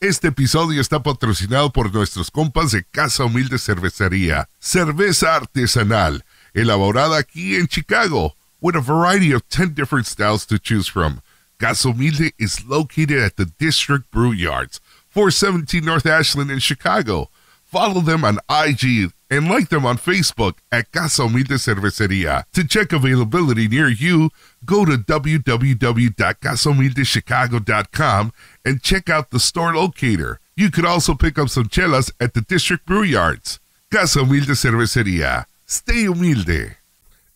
Este episodio está patrocinado por nuestros compas de Casa Humilde Cervecería. Cerveza artesanal, elaborada aquí en Chicago, with a variety of 10 different styles to choose from. Casa Humilde is located at the District Brew Yards, 417 North Ashland in Chicago. Follow them on IG and like them on Facebook at Casa Humilde Cervecería. To check availability near you, go to www.casahumildechicago.com and check out the store locator. You could also pick up some chelas at the District Brew Yards. Casa Humilde Cervecería. Stay humilde.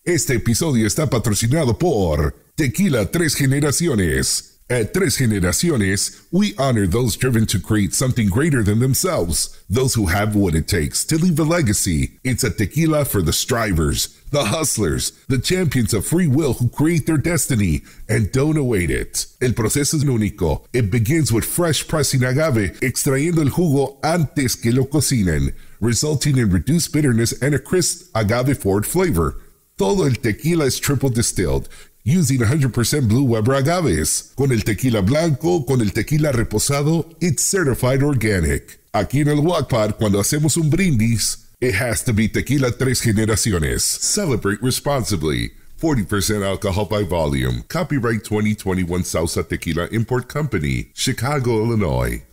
Este episodio está patrocinado por Tequila Tres Generaciones. At Tres Generaciones, we honor those driven to create something greater than themselves, those who have what it takes to leave a legacy. It's a tequila for the strivers, the hustlers, the champions of free will who create their destiny and don't await it. El proceso es único. It begins with fresh pressing agave, extrayendo el jugo antes que lo cocinen, resulting in reduced bitterness and a crisp agave forward flavor. Todo el tequila is triple distilled using 100% Blue Weber agaves. Con el tequila blanco, con el tequila reposado, it's certified organic. Aquí en el GuacPod, cuando hacemos un brindis, it has to be tequila tres generaciones. Celebrate responsibly. 40% alcohol by volume. Copyright 2021 Salsa Tequila Import Company, Chicago, Illinois.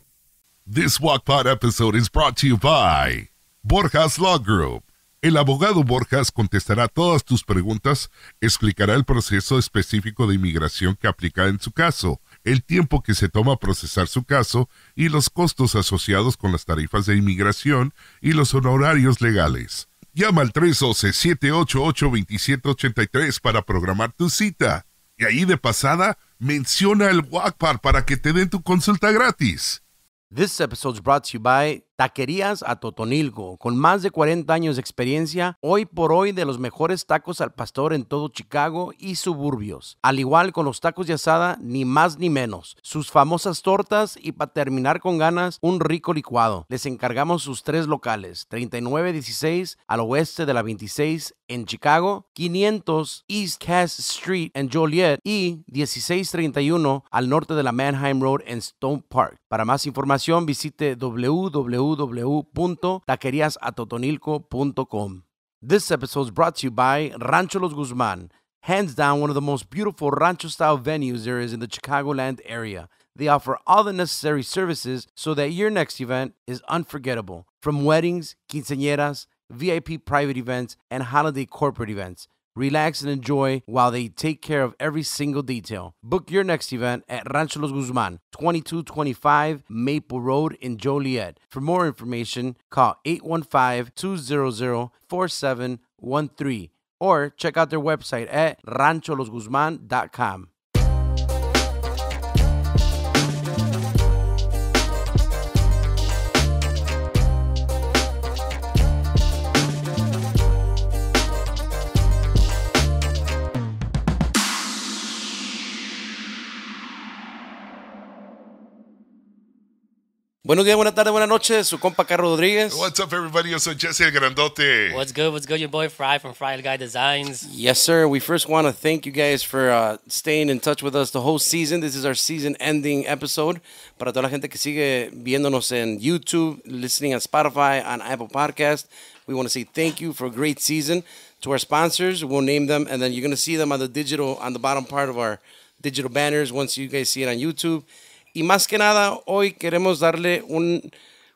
This GuacPod episode is brought to you by Borjas Law Group. El abogado Borjas contestará todas tus preguntas, explicará el proceso específico de inmigración que aplica en su caso, el tiempo que se toma procesar su caso y los costos asociados con las tarifas de inmigración y los honorarios legales. Llama al 312-788-2783 para programar tu cita. Y ahí de pasada, menciona el WACPAR para que te den tu consulta gratis. This episode is brought to you by Taquerías a Totonilco. Con más de 40 años de experiencia, hoy por hoy de los mejores tacos al pastor en todo Chicago y suburbios. Al igual con los tacos de asada, ni más ni menos. Sus famosas tortas y para terminar con ganas, un rico licuado. Les encargamos sus tres locales: 3916 al oeste de la 26 en Chicago, 500 East Cass Street en Joliet y 1631 al norte de la Manheim Road en Stone Park. Para más información, visite www www.taqueriasatotonilco.com. This episode is brought to you by Rancho Los Guzman, hands down one of the most beautiful rancho style venues there is in the Chicagoland area. They offer all the necessary services so that your next event is unforgettable. From weddings, quinceañeras, VIP private events, and holiday corporate events. Relax and enjoy while they take care of every single detail. Book your next event at Rancho Los Guzman, 2225 Maple Road in Joliet. For more information, call 815-200-4713 or check out their website at rancholosguzman.com. Buenos días, buenas tardes, buenas noches. Su compa Carlos Rodríguez. What's up, everybody? Yo soy Jesse el Grandote. What's good? What's good? Your boy Fry from Fry Guy Designs. Yes, sir. We first want to thank you guys for uh, staying in touch with us the whole season. This is our season ending episode. Para toda la gente que sigue viéndonos en YouTube, listening on Spotify, on Apple Podcast, we want to say thank you for a great season. To our sponsors, we'll name them, and then you're going to see them on the digital, on the bottom part of our digital banners once you guys see it on YouTube. Y más que nada, hoy queremos darle un,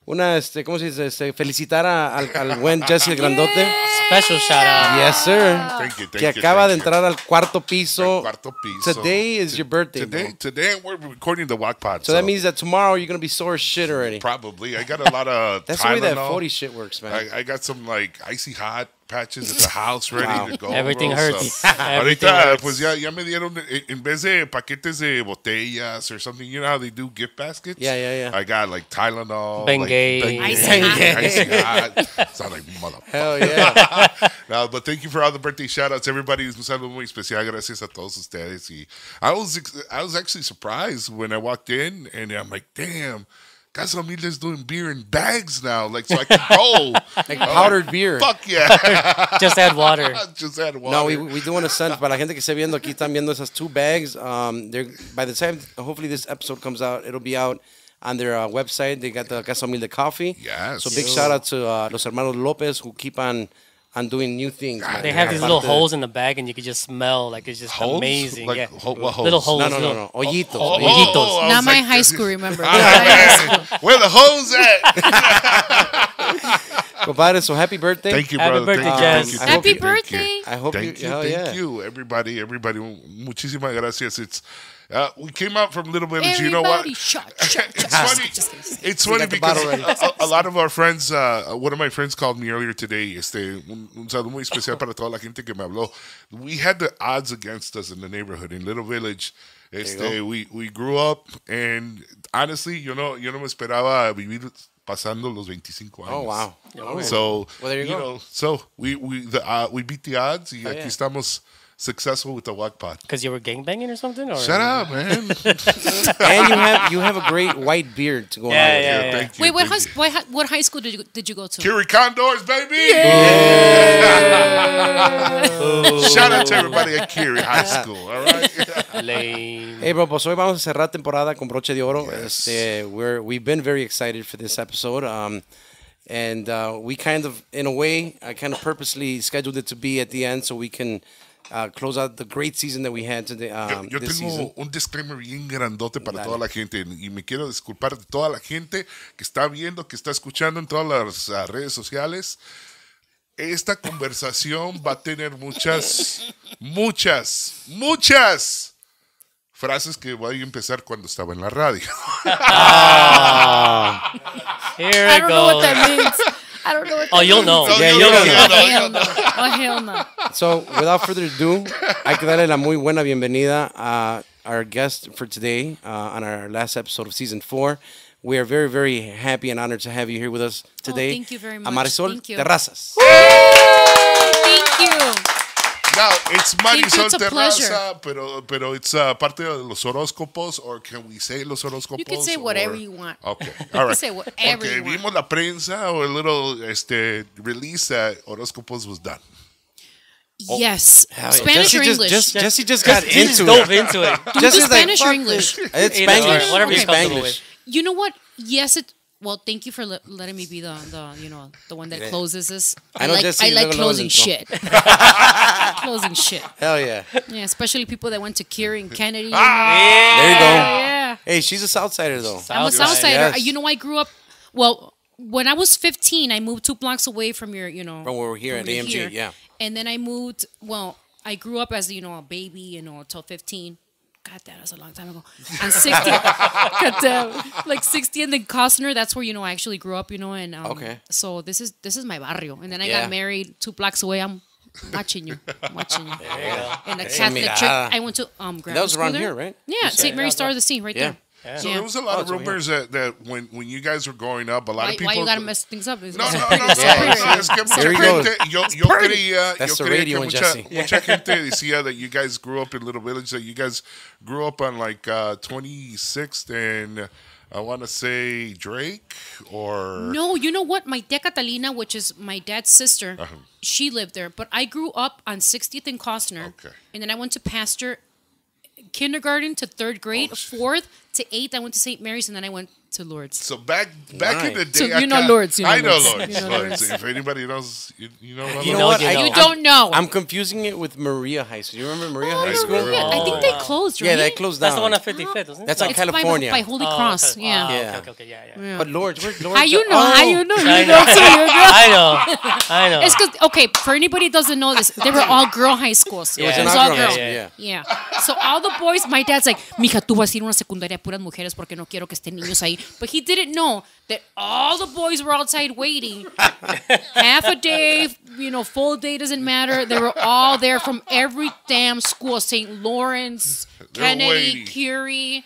una, este, ¿cómo se dice? Este, felicitar a- al, al buen Jesse el Grandote. Special shout out. Yes, sir. Thank you, thank que you, acaba thank de you. entrar al cuarto piso. El cuarto piso. Today is your birthday. Today, bro. today we're recording the Walk Pod. So that means that tomorrow you're going to be sore as shit already. probably. I got a lot of That's the way that Tylenol. 40 shit works, man. I, I got some like icy hot patches at the house ready Wow. to go. Everything bro, hurts. so- Everything Ahorita, hurts. pues ya, ya me dieron, en en vez de paquetes de botellas or something, you know how they do gift baskets? Yeah, yeah, yeah. I got like Tylenol. Bengay. Like, Icy Bengay, hot. Icy hot. Sound like motherfucker. Hell yeah. No, but thank you for all the birthday shout outs. Everybody un saludo muy especial. Gracias a todos ustedes. Y I was I was actually surprised when I walked in and I'm like, damn, Casa Humilde's doing beer in bags now. Like, so I can roll. like powdered beer. Fuck yeah. Just add water. Just add water. No, we, we do want to send para la gente que esté viendo aquí están viendo esas two bags. Um, they're by the time hopefully this episode comes out, it'll be out on their uh, website. They got the Casa Humilde coffee. Yes. So big shout out to uh, Los Hermanos Lopez who keep on on doing new things. man. They have these Aparte- little holes in the bag, and you can just smell like it's just Holes? amazing. Like, yeah, ho- what little holes? holes. No, no, no, little- no. Hoyitos. Oh, oh, Hoyitos. oh, oh I Not my like, high school, remember? Not my high school. Where the holes at? Compadre, so happy birthday. Thank you, Happy birthday, thank Jess. You, I thank hope you, Happy thank you. birthday. I hope Thank you, you, thank yeah. you, everybody, everybody. Muchísimas gracias. It's uh, we came out from Little Village. You know what? Everybody shut, shut, it's funny. Just just It's funny because a, a lot of our friends, uh, one of my friends called me earlier today. Este, un, un saludo muy especial para toda la gente que me habló. We had the odds against us in the neighborhood in Little Village. Este, we we grew up and honestly, you know, yo no me esperaba vivir pasando los 25 años. Oh, wow. So Well, there you go. know, so we we the uh, we beat the odds. Y aquí yeah. estamos successful with the GuacPod. Because you were gangbanging or something? Or? Shut up, man. and you have you have a great white beard to go Yeah, on with yeah, it. yeah. Thank you. Wait, what, thank high, you. what, what high school did you, did you go to? Curie Condors, baby! Yeah. Shout out to everybody at Curie High School, all right? Lame. Hey, bro, pues hoy vamos a cerrar temporada con broche de oro. Yes. Este, we're we've been very excited for this episode. Um, and uh, we kind of, in a way, I kind of purposely scheduled it to be at the end so we can uh, close out the great season that we had today. Yo, Um, yo this tengo season. un disclaimer bien grandote para Dale. toda la gente y me quiero disculpar de toda la gente que está viendo, que está escuchando en todas las ah, redes sociales. Esta conversación va a tener muchas, muchas, muchas frases que voy a empezar cuando estaba en la radio. Here I it don't know what that goes. Means. I don't know what Oh, you'll know. Oh, Yeah, you you'll know, know. you Oh, know, hell no. Oh, hell no. So, without further ado, hay que darle la muy buena bienvenida a our guest for today uh, on our last episode of season four. We are very, very happy and honored to have you here with us today. thank you very much. A Marisol Thank you. Terrazas. Thank you. Now, it's Marisol it's a pleasure. Terraza, pero, pero it's uh, parte de los horóscopos, or can we say los horóscopos? You can say whatever or- you want. Okay, all right. say whatever Porque you want. vimos la prensa o a little este, release that horóscopos was done. Yes. Hell. Spanish Jesse or English? Just, Jesse just got He just into dove it. into it. Do we do Jesse's like, Spanish or English? It's Either or, Spanglish. whatever you're It's comfortable with. You know what? Yes, it. Well, thank you for le- letting me be the, the you know the one that Yeah. closes this. I know like Jesse I like luego, luego closing shit. closing shit. Hell yeah. Yeah, especially people that went to Curie and Kennedy. Ah, there you go. Yeah. Hey, she's a Southsider though. I'm a Southside. Southsider. Yes. You know, I grew up. Well, when I was 15, I moved two blocks away from your, you know, From where we're here at AMG, here. yeah. And then I moved. Well, I grew up as you know a baby, you know, until 15. God damn, that's a long time ago. And 60, God damn, like 60, and then Kostner. That's where you know I actually grew up, you know, and um, Okay. So this is this is my barrio, and then I Yeah. got married two blocks away. I'm watching you, I'm watching you. In a Catholic church. I went to um. grammar was around here, right? Yeah, St. Mary's Star of the Sea, right Yeah. there. So Yeah. there was a lot Oh, of it's over here. rumors that, that when, when you guys were growing up, a lot Why, of people. why you gotta mess things up? It's- No, no, no, pretty- no, it's no, pretty. no, es que mucha There he goes. gente, yo, yo creía, That's yo the creía radio que in mucha, Jesse. mucha gente decía that you guys grew up in Little Village, that you guys grew up on like uh, 26th and uh, I want to say Drake or No, you know what? My tia Catalina, which is my dad's sister, Uh-huh. she lived there. But I grew up on 60th and Kostner. Okay. And then I went to Pasteur kindergarten to third grade, Oh, shit. fourth to eight, I went to St. Mary's, and then I went to Lourdes. So back back in the day, So you know acá- Lourdes, you know I know Lourdes. Lourdes. You know Lourdes. Lourdes. If anybody knows, you, you know, You know know what? you I, know. You don't know. I'm confusing it with Maria High School. You remember Maria oh, High Oh, School? yeah. I think they closed, right? Yeah, they closed down. That's the one at 55th, isn't it? That's on It's California. By, Holy Oh, Cross, okay. yeah. Oh, Yeah. Okay, okay, okay, yeah, yeah. Yeah. But Lourdes, where's Lourdes? How you know? Oh, How you know? I You know. know too, know? I know. I know. It's because okay, for anybody who doesn't know this, they were all girl high schools. It was it an was all all girl, girls. yeah, yeah. Yeah. So all the boys, my dad's like, mija, tú vas a ir a una secundaria de puras mujeres porque no quiero que estén niños ahí. But he didn't know that all the boys were outside waiting. Half a day, you know, full day doesn't matter. They were all there from every damn school. St. Lawrence, They're Kennedy, waiting. Curie,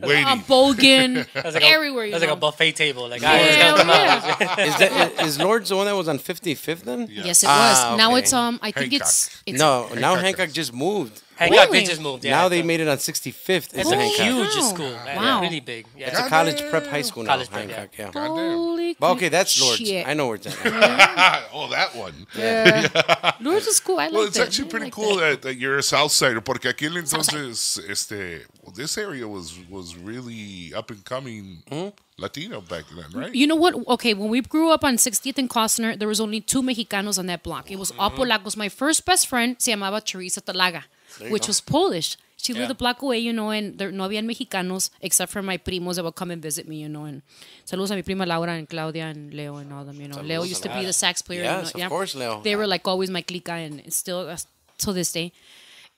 waiting. uh, Bogan, That's like everywhere. A, you that's like a buffet table. Like, Yeah, ah, it's gonna come yeah. Is that is Lourdes the one that was on 55th then? Yes, it Ah, was. Now it's um. I think it's Hancock. it's No, now Hancock. Hancock just moved. Hancock, Really? they just moved. Yeah, now they made it on 65th. It's a Hancock. huge cow. school. Yeah, Wow. really big. Yeah. It's a college prep high school now. College prep, yeah. Yeah. Holy Well, okay, that's Lord's. shit. I know where it's at. oh, that one. Yeah. Lourdes is cool. I like Well, it's that. actually pretty like cool that. that. that you're a Southsider, porque aquel entonces, este, well, this area was was really up and coming hmm? Latino back then, right? You know what? Okay, when we grew up on 60th and Kostner, there was only two Mexicanos on that block. It was mm-hmm. Apolacos. My first best friend se llamaba Teresa Talaga, which was Polish. She lived Yeah. a block away, you know, and there no habían Mexicanos except for my primos that would come and visit me, you know. And saludos a mi prima Laura and Claudia and Leo and all them, you know. Leo used to be the sax player. you Yes, know, of course, Leo. They were like always my clica and it's still uh, till this day.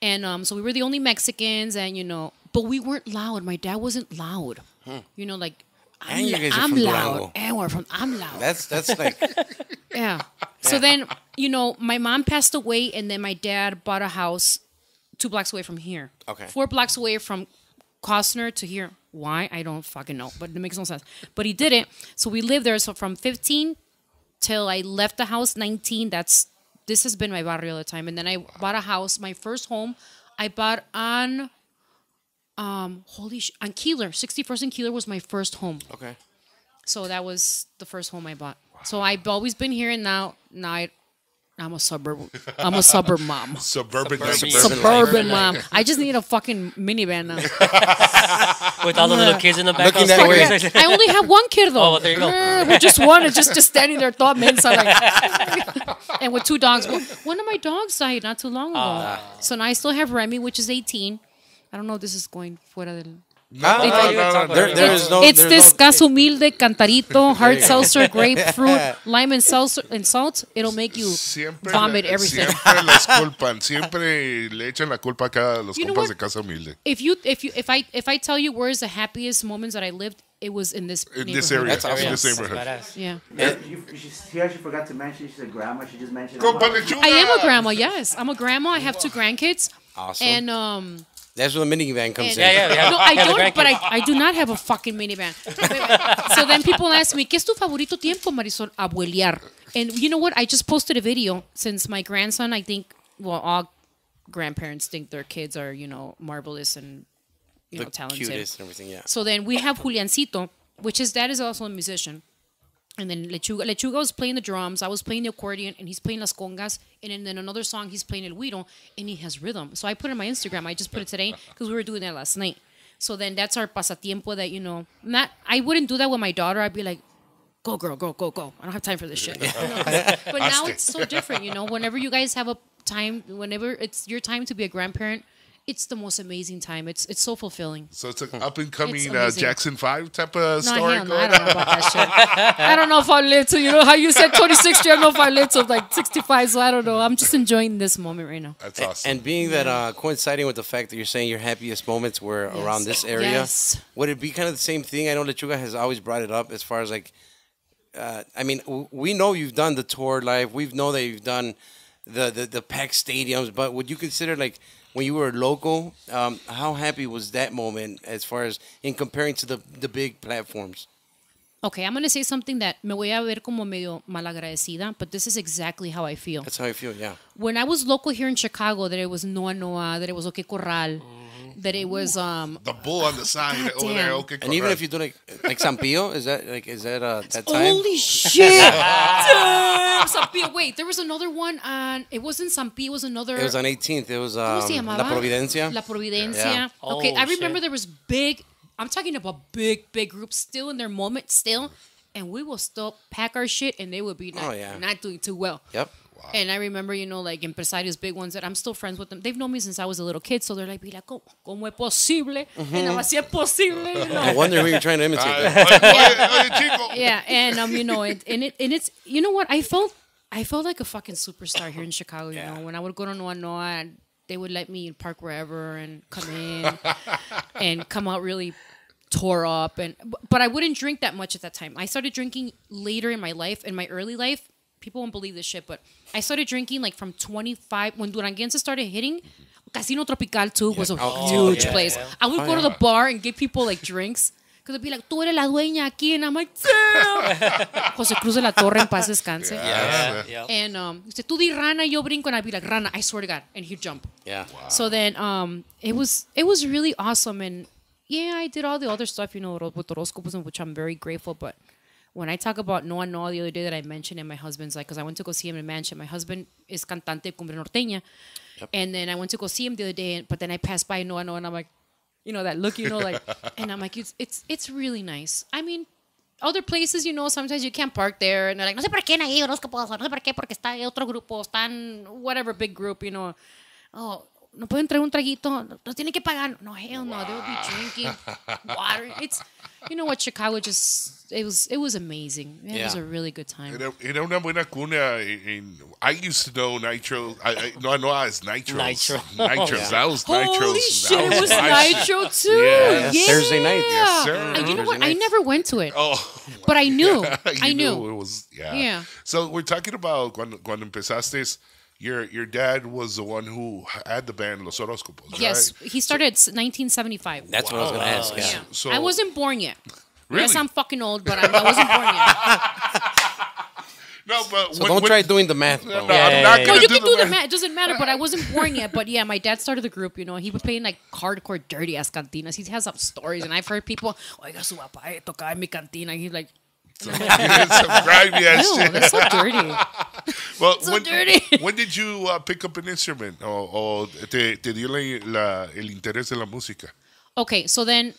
And um, so we were the only Mexicans, and you know, but we weren't loud. My dad wasn't loud. You know, like I'm, And you guys I'm from loud, Durango. and we're from I'm loud. That's that's like yeah. So then, you know, my mom passed away, and then my dad bought a house two blocks away from here. Okay. Four blocks away from Kostner to here. Why? I don't fucking know, but it makes no sense. But he did it. So we lived there. So from 15 till I left the house, 19, that's this has been my barrio all the time. And then I bought a house, my first home, I bought on um holy sh- on Keeler, 61st and Keeler was my first home. okay. So that was the first home I bought. So I've always been here, and now now I, I'm a suburb. I'm a suburb mom. Suburban, Suburban. suburban. Suburban mom. I just need a fucking minivan now. With all the little kids in the back. Looking all that way. I only have one kid though. Oh, there you go. Eh, with just one, it's just just standing there, thought mensa like, and with two dogs. One of my dogs died not too long ago, Ah. so now I still have Remy, which is 18. I don't know if this is going fuera del. No, no, no, no, there- there is no- it's this no- gas humilde, cantarito, hard seltzer, grapefruit, lime and seltzer and salt. It'll make you Siempre, vomit la- everything. siempre las culpan, siempre le echan la culpa acá a los You compas de Casa Humilde. If you if you if I if I tell you where's the happiest moments that I lived, it was in this In this area, That's awesome. in this That's neighborhood. badass. Yeah. You, she, she actually forgot to mention she's a grandma. She just mentioned. Compa I am a grandma, yes. I'm a grandma. I have two grandkids. Awesome. And um That's where the minivan comes and- in. Yeah, yeah, yeah. No, I Yeah, don't, but I. I do not have a fucking minivan. so then people ask me, ¿qué es tu favorito tiempo, Marisol? Abuelear. And you know what? I just posted a video since my grandson, I think, well, all grandparents think their kids are, you know, marvelous and, you The know, talented. cutest and everything, yeah. So then we have Juliancito, which his dad is also a musician. And then Lechuga, Lechuga was playing the drums, I was playing the accordion, and he's playing las congas. And then, then another song, he's playing el güiro, and he has rhythm. So I put it on my Instagram. I just put it today because we were doing that last night. So then that's our pasatiempo that, you know, not, I wouldn't do that with my daughter. I'd be like, go, girl, go, go, go. I don't have time for this shit. but now it's so different, you know, whenever you guys have a time, whenever it's your time to be a grandparent, it's the most amazing time. It's it's so fulfilling. So it's an up and coming uh. Jackson 5 type of No, story hell no, going I don't know about that shit. I don't know if I'll live to, you know, how you said 26, I don't know if I live to like 65, so I don't know. I'm just enjoying this moment right now. That's awesome. And being that uh, coinciding with the fact that you're saying your happiest moments were around this area, Yes. would it be kind of the same thing? I know Lechuga has always brought it up as far as like, uh, I mean, w- we know you've done the tour live. We know that you've done the, the, the packed stadiums, but would you consider like when you were local, um, how happy was that moment as far as in comparing to the, the big platforms? Okay, I'm going to say something that me voy a ver como medio malagradecida, but this is exactly how I feel. That's how I feel, yeah. When I was local here in Chicago, that it was Noa Noa, that it was OK Corral, that it was um the bull on the side God over there. damn. Okay, And even if you do like like Sampillo, is that like is that uh that time? Holy shit! Damn! Sampillo. Wait, there was another one on. It wasn't Sampillo. It was another. It was on 18th. It was ¿Cómo se um, llamaba? La Providencia. La Providencia. Yeah. Okay, Oh, I remember shit. there was big. I'm talking about big, big groups still in their moment, still, and we will still pack our shit, and they would be not, Oh, yeah. not doing too well. Yep. And I remember, you know, like empresarios, big ones that I'm still friends with them. They've known me since I was a little kid, so they're like, "Mira, ¿cómo, cómo es posible?" And I'm like, "Sí es posible." you know? I wonder who you're trying to imitate. Yeah, and um, you know, it, and it and it's you know what I felt I felt like a fucking superstar here in Chicago. You know, when I would go to Noa Noa, they would let me park wherever and come in and come out really tore up and but I wouldn't drink that much at that time. I started drinking later in my life, in my early life. People won't believe this shit, but I started drinking like from 25 when Duranguense started hitting. Casino Tropical too was a Oh, huge yeah, place. yeah. I would go to the bar and give people like drinks Because they'd be like, tú eres la dueña aquí. And I'm like, damn. José Cruz de la Torre, en paz descanse. Yeah, yeah. And um, dice, tú di rana, yo brinco. And I'd be like, rana, I swear to God. And he'd jump. Yeah. So then um, it was it was really awesome. And yeah, I did all the other stuff, you know, with horoscopes, which I'm very grateful. But when I talk about Noa Noa the other day that I mentioned, and my husband's like, because I went to go see him in the Mansion. My husband is cantante cumbre norteña. And then I went to go see him the other day, and, but then I passed by Noa Noa, and I'm like, you know, that look, you know, like, and I'm like, it's it's it's really nice. I mean, other places, you know, sometimes you can't park there, and they're like, no sé por qué horóscopos, no sé por qué, porque está otro grupo, están whatever big group, you know. Oh, no pueden traer un traguito, no tienen que pagar. No, hell no, they'll be drinking water. It's, you know what, Chicago just, it was, it was amazing. It was Yeah. a really good time. Era, era una buena cuna. En, I used to know Nitro. I, I, no, no, as Nitros. Nitro. Nitros. That was Holy Nitros. shit, That it was my shit. Nitro too. Yeah. Yeah. Thursday night. Yes, sir. Uh, you know Thursday what? I nights. never went to it, Oh, but I knew. you I knew. it was yeah. Yeah. So we're talking about cuando, cuando empezaste. Your your dad was the one who had the band Los Horóscopos, Yes, he started s 1975. That's what I was going to ask. Yeah. Yeah. So- I wasn't born yet. Really? Yes, I'm fucking old, but I, I wasn't born yet. No, but So when- don't when- try doing the math, bro. No, Yeah, I'm not yeah. gonna No, you do can do the math. math. It doesn't matter, but I wasn't born yet. But yeah, my dad started the group. You know, he was playing like hardcore, dirty ass cantinas. He has some stories, and I've heard people, oiga, su papá tocaba en mi cantina. He's like, Some grimy ass ew, shit. that's so dirty. Well, so when, dirty. when did you uh, pick up an instrument? O, o te, te dio la, la- el interés en la música? Okay, so then,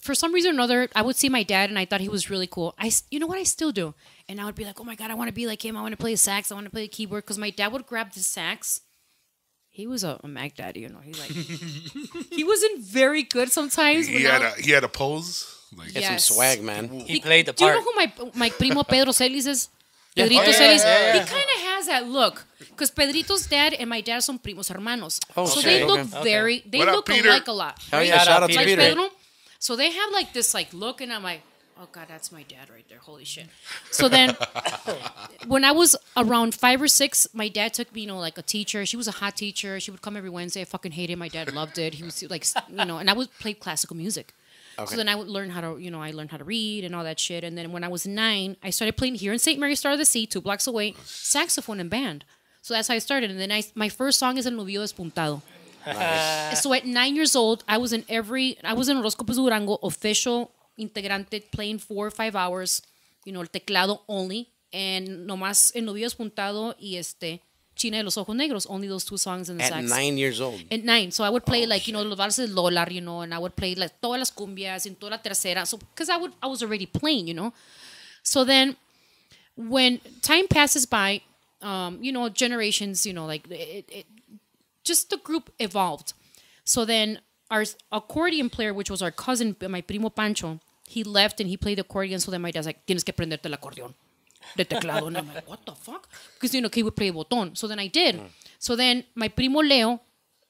for some reason or another, I would see my dad, and I thought he was really cool. I, you know what, I still do, and I would be like, oh my god, I want to be like him. I want to play a sax. I want to play a keyboard because my dad would grab the sax. He was a, a Mac daddy, you know. He like he wasn't very good sometimes. He had a he had a pose. Like, Get Yes. some swag, man. He played the part. Do you know who my my primo Pedro Celis is? Pedrito Oh, yeah, Celis. yeah, He kind of has that look because Pedrito's dad and my dad son primos hermanos. Oh, so okay, they look okay. very, they What look Peter? alike a lot. Oh, right? yeah, shout out to like Peter. Pedro. So they have like this like look, and I'm like, oh god, that's my dad right there. Holy shit. So then, when I was around five or six, my dad took me, you know, like a teacher. She was a hot teacher. She would come every Wednesday. I fucking hated it. My dad loved it. He was like, you know, and I would play classical music. So then I would learn how to, you know, I learned how to read and all that shit. And then when I was nine, I started playing here in St. Mary Star of the Sea, two blocks away, saxophone and band. So that's how I started. And then I, my first song is El Novio Despuntado. So at nine years old, I was in every, I was in Horóscopos Durango, official integrante, playing four or five hours, you know, el teclado only, and nomás El Novio Despuntado y este, China de los Ojos Negros, only those two songs in the At sax. nine years old. At nine. So I would play like, you know, los valses Lolar, you know, and I would play like todas las cumbias and toda la tercera. So, because I would, I was already playing, you know. So then when time passes by, um, you know, generations, you know, like it, it, just the group evolved. So then our accordion player, which was our cousin, my primo Pancho, he left and he played accordion. So then my dad's like, tienes que prenderte el acordeón de teclado. And I'm like, what the fuck? Because, you know, he would play botón. So then I did. So then my primo Leo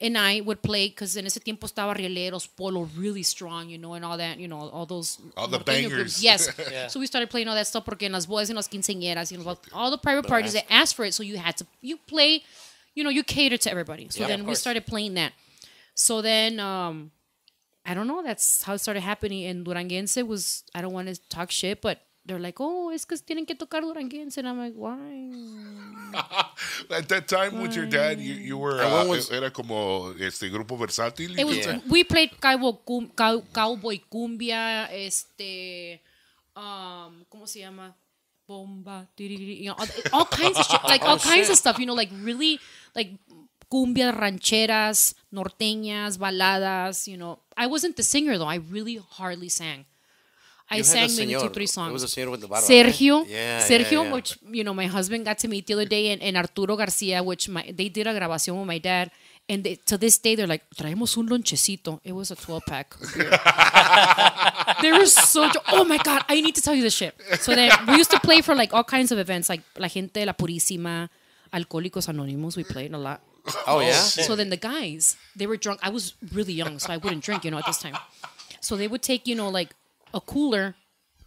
and I would play, because in ese tiempo estaba Rieleros, Polo really strong, you know, and all that, you know, all those. All the bangers. groups. Yes. So we started playing all that stuff porque en las bodas and las quinceañeras, you know, all the private parties they asked for it. So you had to, you play, you know, you cater to everybody. So then we started playing that. So then, um, I don't know, that's how it started happening. And Duranguense was, I don't want to talk shit, but they're like, oh, es que tienen que tocar Duranguense. And I'm like, why? At that time with your dad, you, you were uh, was- era como este grupo versátil. It was, Yeah. We played cowboy, cum, cow, cowboy cumbia, este, um, ¿cómo se llama? Bomba, you know, all, all kinds of shit, like all kinds of stuff, you know, like really, like cumbia rancheras, norteñas, baladas, you know. I wasn't the singer though. I really hardly sang. I You sang maybe two, three songs. was a señor with the barba, Sergio? Yeah, Sergio, yeah, yeah. which you know my husband got to meet the other day, and, and Arturo Garcia, which my, they did a grabación with my dad, and they, to this day they're like, traemos un lonchecito. It was a twelve pack. of beer. they were so. Oh my god! I need to tell you this shit. So then we used to play for like all kinds of events, like La Gente de la Purísima, Alcohólicos Anónimos. We played a lot. Oh, yeah? Oh, so then the guys, they were drunk. I was really young, so I wouldn't drink, you know, at this time. So they would take, you know, like a cooler,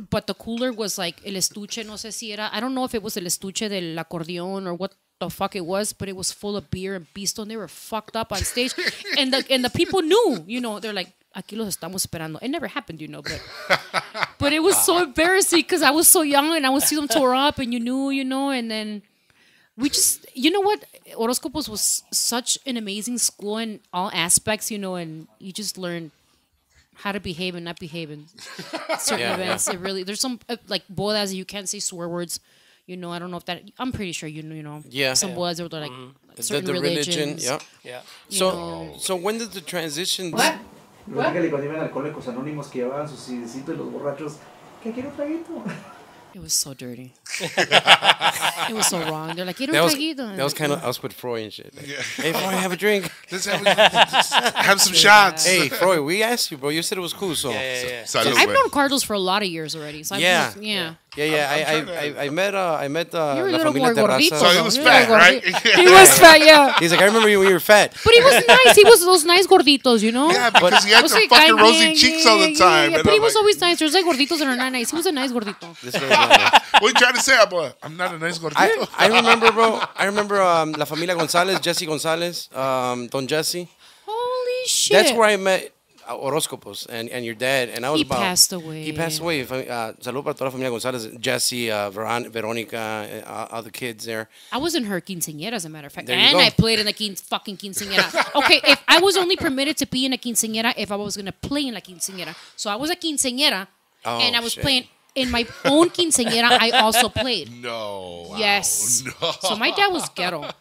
but the cooler was like el estuche, no sé si era, I don't know if it was el estuche del acordeón or what the fuck it was, but it was full of beer and pisto, and they were fucked up on stage. and the and the people knew, you know, they're like, aquí los estamos esperando. It never happened, you know, but but it was so embarrassing because I was so young and I would see them tore up and you knew, you know, and then we just, you know what, Horoscopos was such an amazing school in all aspects, you know, and you just learn how to behave and not behave in certain Yeah, events. It really, there's some uh, like bodas you can't say swear words. You know, I don't know if that. I'm pretty sure you know. You know, Yeah. some Yeah. bodas that were like The, certain the religion, religions. yeah. Yeah. So, know. so when did the transition? Luego que cuando Alcohólicos Anónimos que llevaban sus CDcitos los borrachos, que quiero traguito. It was so dirty. it was so wrong. They're like, "Quiero That un was traguito." And that was kind of us with Freud and shit. Like, Hey, Freud, have a drink. Let's have, let's have some shots. hey, Freud, we asked you, bro. You said it was cool, so. Yeah, yeah, yeah. Salud, I've known Carlos for a lot of years already. So I've Yeah. known- yeah. Yeah, yeah. I'm I, trying I, I, I met uh, I met uh, You were a La little more gordito. So he was You fat, right? He was fat, yeah. He's like, I remember you when you were fat. But he was nice. He was those nice gorditos, you know. Yeah, because he had Was the like, fucking I- rosy yeah, cheeks yeah, all the yeah, time. Yeah, and but he I'm was like, always nice. There's like gorditos that are not nice. He was a nice gordito. This guy's what are you trying to say? I'm, a, I'm not a nice gordito. I, I remember, bro. I remember um, La Familia Gonzalez, Jesse Gonzalez, um, Don Jesse. Holy shit. That's where I met uh, Horoscopos and, and your dad. And I was He about. passed away. He passed away. Uh, salud para toda la familia Gonzalez, Jesse, uh, Veron- Veronica, uh, all the kids there. I was in her quinceañera, as a matter of fact. And go. I played in the quin- fucking quinceañera. okay, if I was only permitted to be in a quinceañera if I was going to play in la quinceañera. So I was a quinceañera, Oh, and I was shit. playing in my own quinceañera. I also played. no. Yes. No. So my dad was ghetto.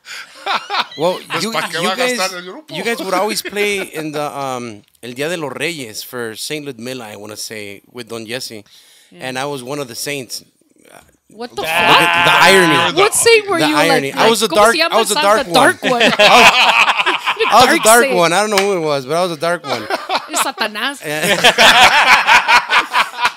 Well, you, you guys, gastar el grupo? you guys would always play in the um, El Día de los Reyes for Saint Ludmilla, I want to say, with Don Jesse. And I was one of the saints. What the Look fuck? at the irony. What saint were The you? irony. Like, I was a dark- se I was a el dark santo? dark one. I was a Dark dark saint. one. I don't know who it was, but I was a dark one. Satanás.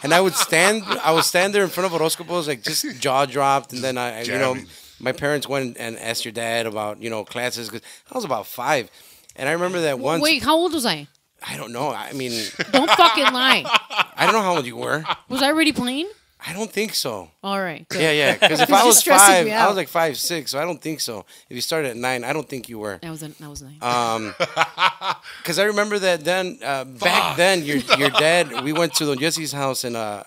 And I would stand, I would stand there in front of Horoscopos, like just jaw dropped, and then I, I- you know, my parents went and asked your dad about, you know, classes because I was about five, and I remember that once. Wait, how old was I? I don't know. I mean, Don't fucking lie. I don't know how old you were. Was I already playing? I don't think so. All right. Good. Yeah, yeah. Because if I was five, I was like five, six. So I don't think so. If you started at nine, I don't think you were. That was a, that was nice. Um, because I remember that then uh, back then your your dad we went to Don Jesse's house and uh,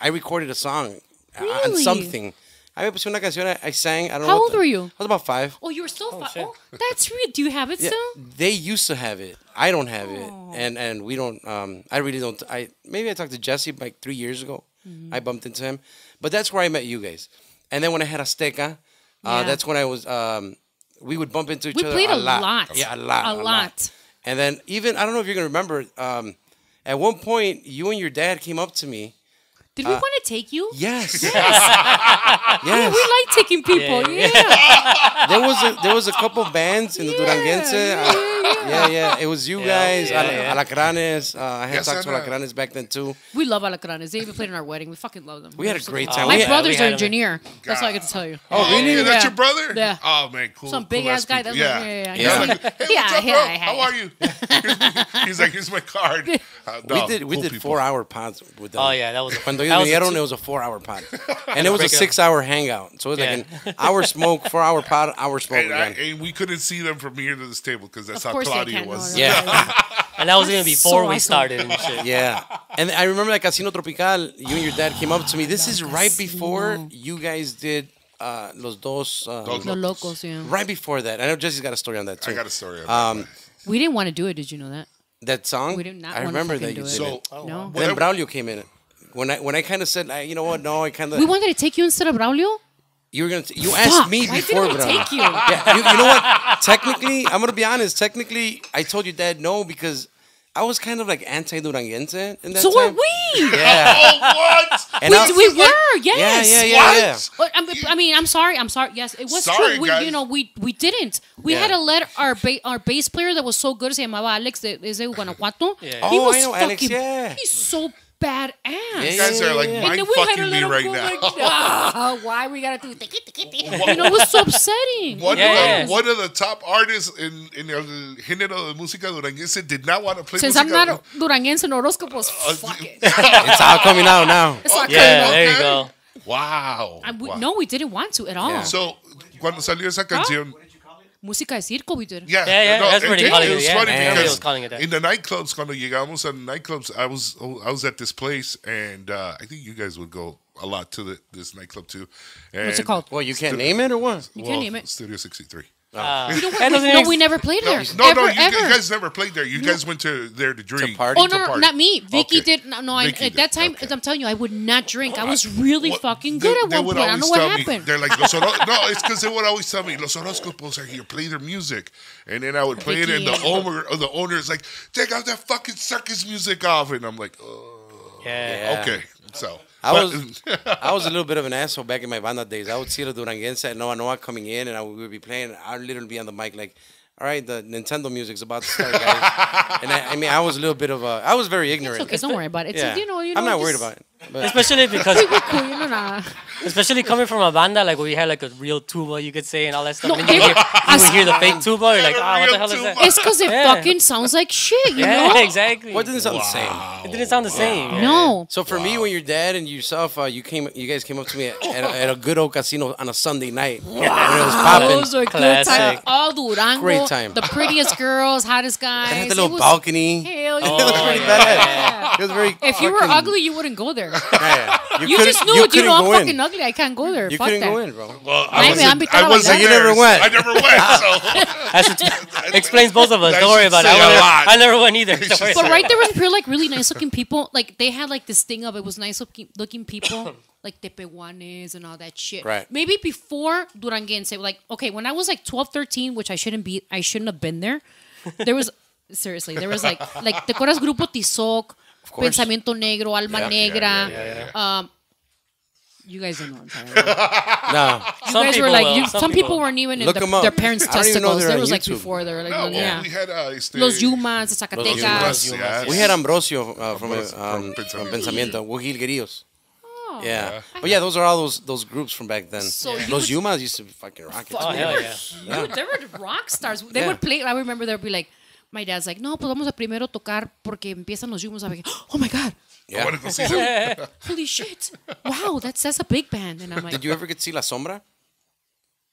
I recorded a song uh, on something. I me puse una canción. I, I sang. I don't How know. what old the- were you? I was about five. oh, you were still. fi- shit. oh, that's real. Do you have it Yeah, still? they used to have it. I don't have it, and and we don't. Um, I really don't. I maybe I talked to Jesse like three years ago. Mm-hmm. I bumped into him, but that's where I met you guys. And then when I had Azteca, uh, Yeah. that's when I was. Um, we would bump into each We other played a a lot. lot. Yeah, a lot. A lot. And then even I don't know if you're gonna remember. Um, at one point, you and your dad came up to me. Did we want to take you? Yes. Yeah, yes. we like taking people. Yeah, Yeah. There was a there was a couple bands in the Duranguense. yeah, yeah, yeah. It was you Yeah, guys, yeah, Al- yeah. Alacranes. Uh, I had Yes, talked to I know. Alacranes back then too. We love alacranes. They even played in our wedding. We fucking love them. We had a great time. My We brother's an had 'em. engineer. That's all I get to tell you. Oh, really? That's your brother? Yeah. Oh, man, cool. Some cool big ass ass guy. That's yeah. yeah, yeah, Yeah. He's like, hey, what's Yeah, up, bro? yeah, yeah. How are you? He's like, here's my card. Uh, We did we did four hour pods with them. Oh yeah, that was. Cuando that ellos was a vinieron, it was a four hour pod, and it was a Break it up. six hour hangout. So it was Yeah. like an hour smoke, four hour pod, hour smoke And, I, again. and we couldn't see them from here to this table because that's Of how course they Claudia can't. was. No, Yeah. and that was even before so we awesome. started and shit. Yeah, and I remember at Casino Tropical, you and your dad came up to me. This is right before you guys did uh, Los Dos. Uh, Dos The locals, yeah. right before that. I know Jesse's got a story on that too. I got a story. On Um, We didn't want to do it. Did you know that? that song. We did not I wanna remember that fucking you do did it. it. So, No. Then Braulio came in. When I when I kind of said, I, you know what, no, I kind of. We wanted to take you instead of Braulio. You were gonna. T- you asked Fuck, me why before, didn't take you? Yeah, you, you know what? Technically, I'm gonna be honest. Technically, I told your dad no because I was kind of like anti-Duranguense in that So were time. we. Yeah, oh, what? and We, I, we were, yes. yeah, yeah, yeah, yeah. What? Well, I'm- I mean, I'm sorry. I'm sorry. Yes, it was Sorry, true. We, guys. you know, we we didn't. We Yeah. had to let our ba- our bass player that was so good, se llamaba Alex, de, is de Guanajuato. Yeah. He Oh, was I know fucking. Alex, yeah. He's so badass. You guys are like Yeah, And mind then we had to fucking me him right go now. like, ah, why we gotta do. You know, it was so upsetting. One, Yeah, of the, one of the top artists in, in el género de música duranguense did not want to play Since I'm música. not Duranguense and horóscopos, fuck it. it's all coming out now. It's not Yeah, coming there you go. Wow. I- we- Wow. No, we didn't want to at all. Yeah. So, cuando salió esa canción, Música de circo we did. Yeah, Yeah, yeah, that's what they it, calling it it, was yeah. funny Everybody because was calling it that. in the nightclubs, cuando llegamos a the nightclubs, I was I was at this place, and uh, I think you guys would go a lot to the, this nightclub too. And, What's it called? Well, you can't name it or what? You well, can't name it. Studio 63. Uh, You know what? We- no, we never played there. No, ever, no, you, ever. you guys never played there. You guys went to there to drink. party? Oh no, no, party. not me. Vicky Okay. did. No, no I, Vicky at did, that time, okay. I'm telling you, I would not drink. I was really What- fucking good they at one point. I don't know what tell me- happened. They're like, los no, it's because they would always tell me, los horóscopos are here, play their music. And then I would play it, and the owner, the owner is like, take out that fucking circus music off. And I'm like, oh, yeah. okay. So, I was I was a little bit of an asshole back in my banda days. I would see the Duranguense and Noa Noa coming in, and I would, we would be playing. I'd literally be on the mic like, "All right, the Nintendo music's about to start, guys." and I, I mean, I was a little bit of a. I was very ignorant. It's okay, don't worry about it. It's, Yeah. you know, you know, I'm not worried about it. But Especially because, We're cool, you know, nah. especially coming from a banda like we had like a real tuba, you could say, and all that stuff. No, and then you they- hear, you would hear the fake tuba. You're like, ah, what the Real hell is that? It's because it Yeah. fucking sounds like shit, you Yeah, know? exactly. what didn't sound the same? it didn't sound the same. yeah. No. So for me, when your dad and yourself, uh, you came, you guys came up to me at, at, a, at a good old casino on a Sunday night when it was popping. Those were good times. Classic. All Durango. Great time. The prettiest girls, hottest guys. It had the It little was- balcony. Hell yeah. It was pretty badass. It was very. If you were ugly, you wouldn't go there. Yeah, You couldn't- just knew it. You couldn't know, I'm go in. fucking ugly. I can't go there. You Fuck couldn't that. go in, bro. well, Ay, I me wasn't, han invitado I a wasn't bailar. You never went. I never went. So That's explains both of us. That Don't worry about it. say never- I never went either. Don't. But right there was real, like really nice looking people. Like they had like this thing of it was nice looking, looking people, like tepehuanes and all that shit. Right. Maybe before Duranguense, like okay, when I was like 12, 13, which I shouldn't be, I shouldn't have been there. There was seriously, there was like like te acuerdas grupo Tizoc, course. Pensamiento Negro, Alma Negra. Um, you guys don't know what I'm talking about. No. You Some guys were like, will. you, Some some, people. people. weren't even in Look their, 'em their parents' I don't even know testicles. they're There on was like before they were like, no, yeah. we had uh, este, Los Yumas, de Zacatecas. Yumas, yes. We had Ambrosio uh, from, Ambrosio um, from from Pensamiento. Pensamiento, Wujilguerillos. Yeah. But yeah, those are all those those groups from back then. So you Los Yumas used to be fucking rock it. Oh, too. hell yeah. Dude, they were rock stars. They Yeah. would play. I remember they'd be like, my dad's like, no, pues vamos a primero tocar porque empiezan los Yumas. I'm like, oh my god, them. holy shit, wow, that's that's a big band. And I'm like, Did you ever get to see La Sombra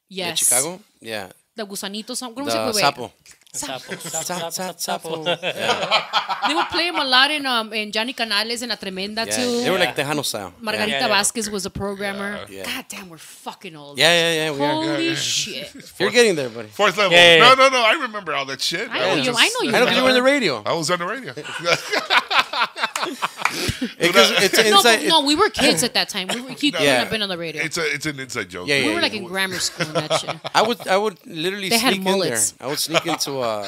yes, in Chicago? Yeah. The gusanitos. ¿Cómo The se llama? Sapo. Sapo, Zap, sapo, sapo, sapo. Yeah. They would play them a lot in um in Johnny Canales in La Tremenda yeah. too. They were like Tejano style. Margarita Yeah, yeah. Vasquez was a programmer. Yeah. God damn, we're fucking old. Yeah, yeah, yeah. We are. Holy shit. You're getting there, buddy. Fourth level. Yeah, yeah, No, yeah. no, no. I remember all that shit. I know was you. I know you. I know because you were in the radio. I was on the radio. Because it's No, inside. but, no, we were kids at that time. We were, he couldn't Yeah. have been on the radio. it's a, it's an inside joke. Yeah, yeah, we were like in grammar school and that shit. I would, I would literally They had sneak in there. mullets. I would sneak into uh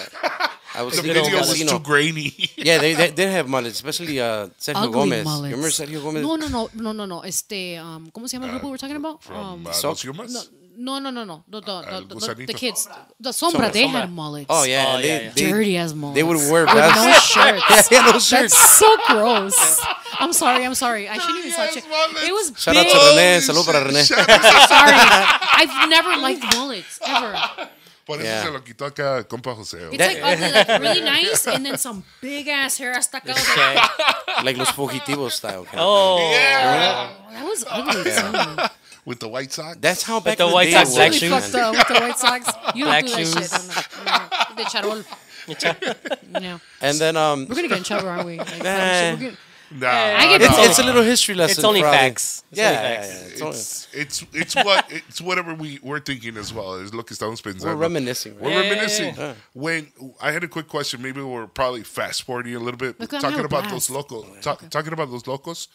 I would The sneak video into a was casino. too grainy. Yeah, they, they did have mullets, especially uh, Sergio Ugly Gomez. mullets. Remember Sergio Gomez? No, no, no, no, no, no. Este, um, ¿cómo se llama el grupo we're talking about? Um, Uh, Los Yumas? no, no, no, no. The, the, El the, the, gusanito. the kids. The Sombra, they had mullets. Oh yeah, Oh, they, yeah, yeah. they, Dirty as mullets. they would wear With no shirts. yeah, no shirts. That's so gross. I'm sorry, I'm sorry. I shouldn't even touch it. mullets. It was Shout out to René. Salud para René. Sorry. I've never liked mullets, ever. Por eso Yeah. se lo quitó acá compa José. It's like ugly, like really nice, and then some big ass hair hasta acá. Like, like los fugitivos style. kind of. Oh, oh that was ugly too. With the White Sox? That's how back the in the White day Sox it black was, shoes. man. fucked up with the White Sox. You don't Black do that shoes. shit. I'm not, no. De charol. Yeah. And then um, We're gonna get in trouble, aren't we? Like, Nah. shit, Nah. I get it's, it's a little history lesson. It's only for all the- facts. It's Yeah, only facts. yeah. It's only- It's, it's it's what it's whatever we we're thinking as well. Is lo que estamos pensando. we're reminiscing. We're Right? reminiscing. yeah. When I had a quick question, maybe we're probably fast forwarding a little bit, Look, talking having a about blast. those locos. ta- talking about those locos.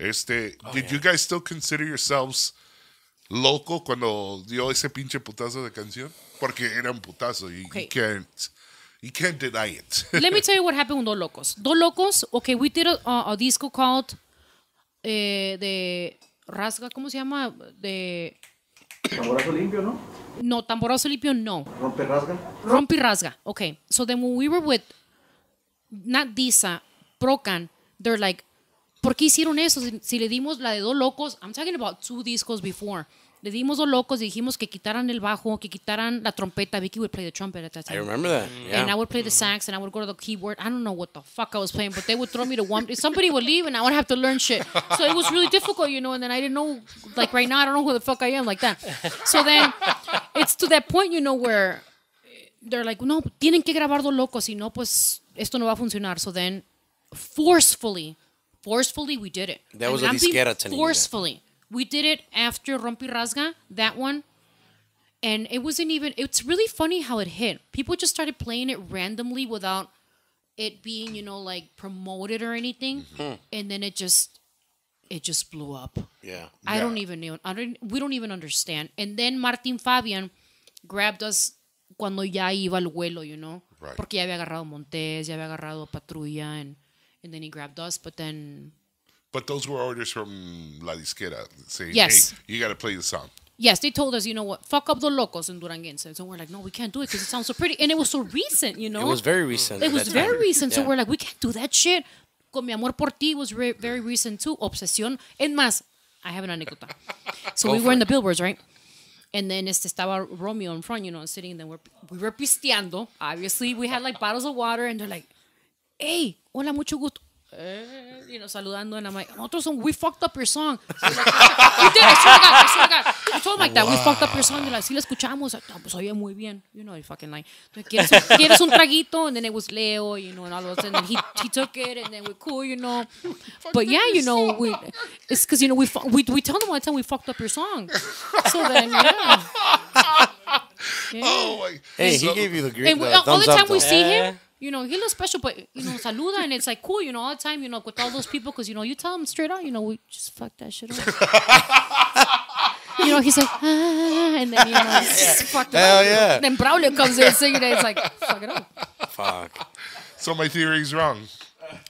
Este, Oh, did you guys still consider yourselves loco cuando dio ese pinche putazo de canción? Porque era un putazo. You, Okay. you can't you can't deny it. Let me tell you what happened with Dos Locos. Dos Locos, okay, we did a, a, a disco called eh, de Rasga, ¿cómo se llama? De Tamborazo limpio, ¿no? no, Tamborazo Limpio, no. Rompe rasga. Rompi Rasga. Okay, so then when we were with not Disa, Procan, they're like, ¿por qué hicieron eso? Si, si le dimos la de Dos Locos, I'm talking about two discos before. Le dimos Dos Locos y dijimos que quitaran el bajo, que quitaran la trompeta. Vicky would play the trumpet at that I time. remember that. And I would play the sax and I would go to the keyboard. I don't know what the fuck I was playing, but they would throw me to one. Somebody would leave and I would have to learn shit. So it was really difficult, you know. And then I didn't know, like right now, I don't know who the fuck I am like that. So then it's to that point, you know, where they're like, no, tienen que grabar Dos Locos, si no, pues esto no va a funcionar. So then, forcefully, forcefully, we did it. That was And a disquera. Forcefully. We did it after Rompi Rasga, that one. And it wasn't even, it's really funny how it hit. People just started playing it randomly without it being, you know, like promoted or anything. Mm-hmm. And then it just, it just blew up. Yeah. I don't even know. I don't, we don't even understand. And then Martin Fabian grabbed us cuando ya iba al vuelo, you know? Right. Porque ya había agarrado Montes, ya había agarrado Patrulla, and, and then he grabbed us. But then, But those were orders from La Disquera saying, Yes. hey, you got to play the song. yes, they told us, you know what, fuck up the locos in Duranguense. So we're like, no, we can't do it because it sounds so pretty. And it was so recent, you know? It was very recent. It was very time. recent. So Yeah. we're like, we can't do that shit. Con mi amor por ti was re- very recent too. Obsesión. En más, I have an anécdota. So Go we were in the billboards, right? And then este estaba Romeo in front, you know, sitting. Then we're, we were pisteando. Obviously, we had like bottles of water, and they're like, "Hey, hola, mucho gusto." Eh, you know, saludando, and I'm like, nosotros son, we fucked up your song. So like, we did, I swear to God, I swear to God. We told him like that, we fucked up your song. They're like, sí la escuchamos. Ah, pues oye muy bien. You know, you fucking like, ¿quieres, un- ¿quieres un traguito? And then it was Leo, you know, and all those. And then he, he took it, and then we're cool, you know. But yeah, you know, we, it's because, you know, we, we, we tell them all the time we fucked up your song. So then, yeah. Oh, my. Hey, So- he gave you the green And we, all the time we though. see Yeah. him, you know, he looks special, but you know, saluda, and it's like cool, you know, all the time, you know, with all those people, because you know, you tell them straight out, you know, we just fuck that shit up. you know, he's like, ah, and then you know, it's just fucked it Hell up. yeah. Then Braulio comes in singing, it, it's like, fuck it up. Fuck. So my theory's wrong.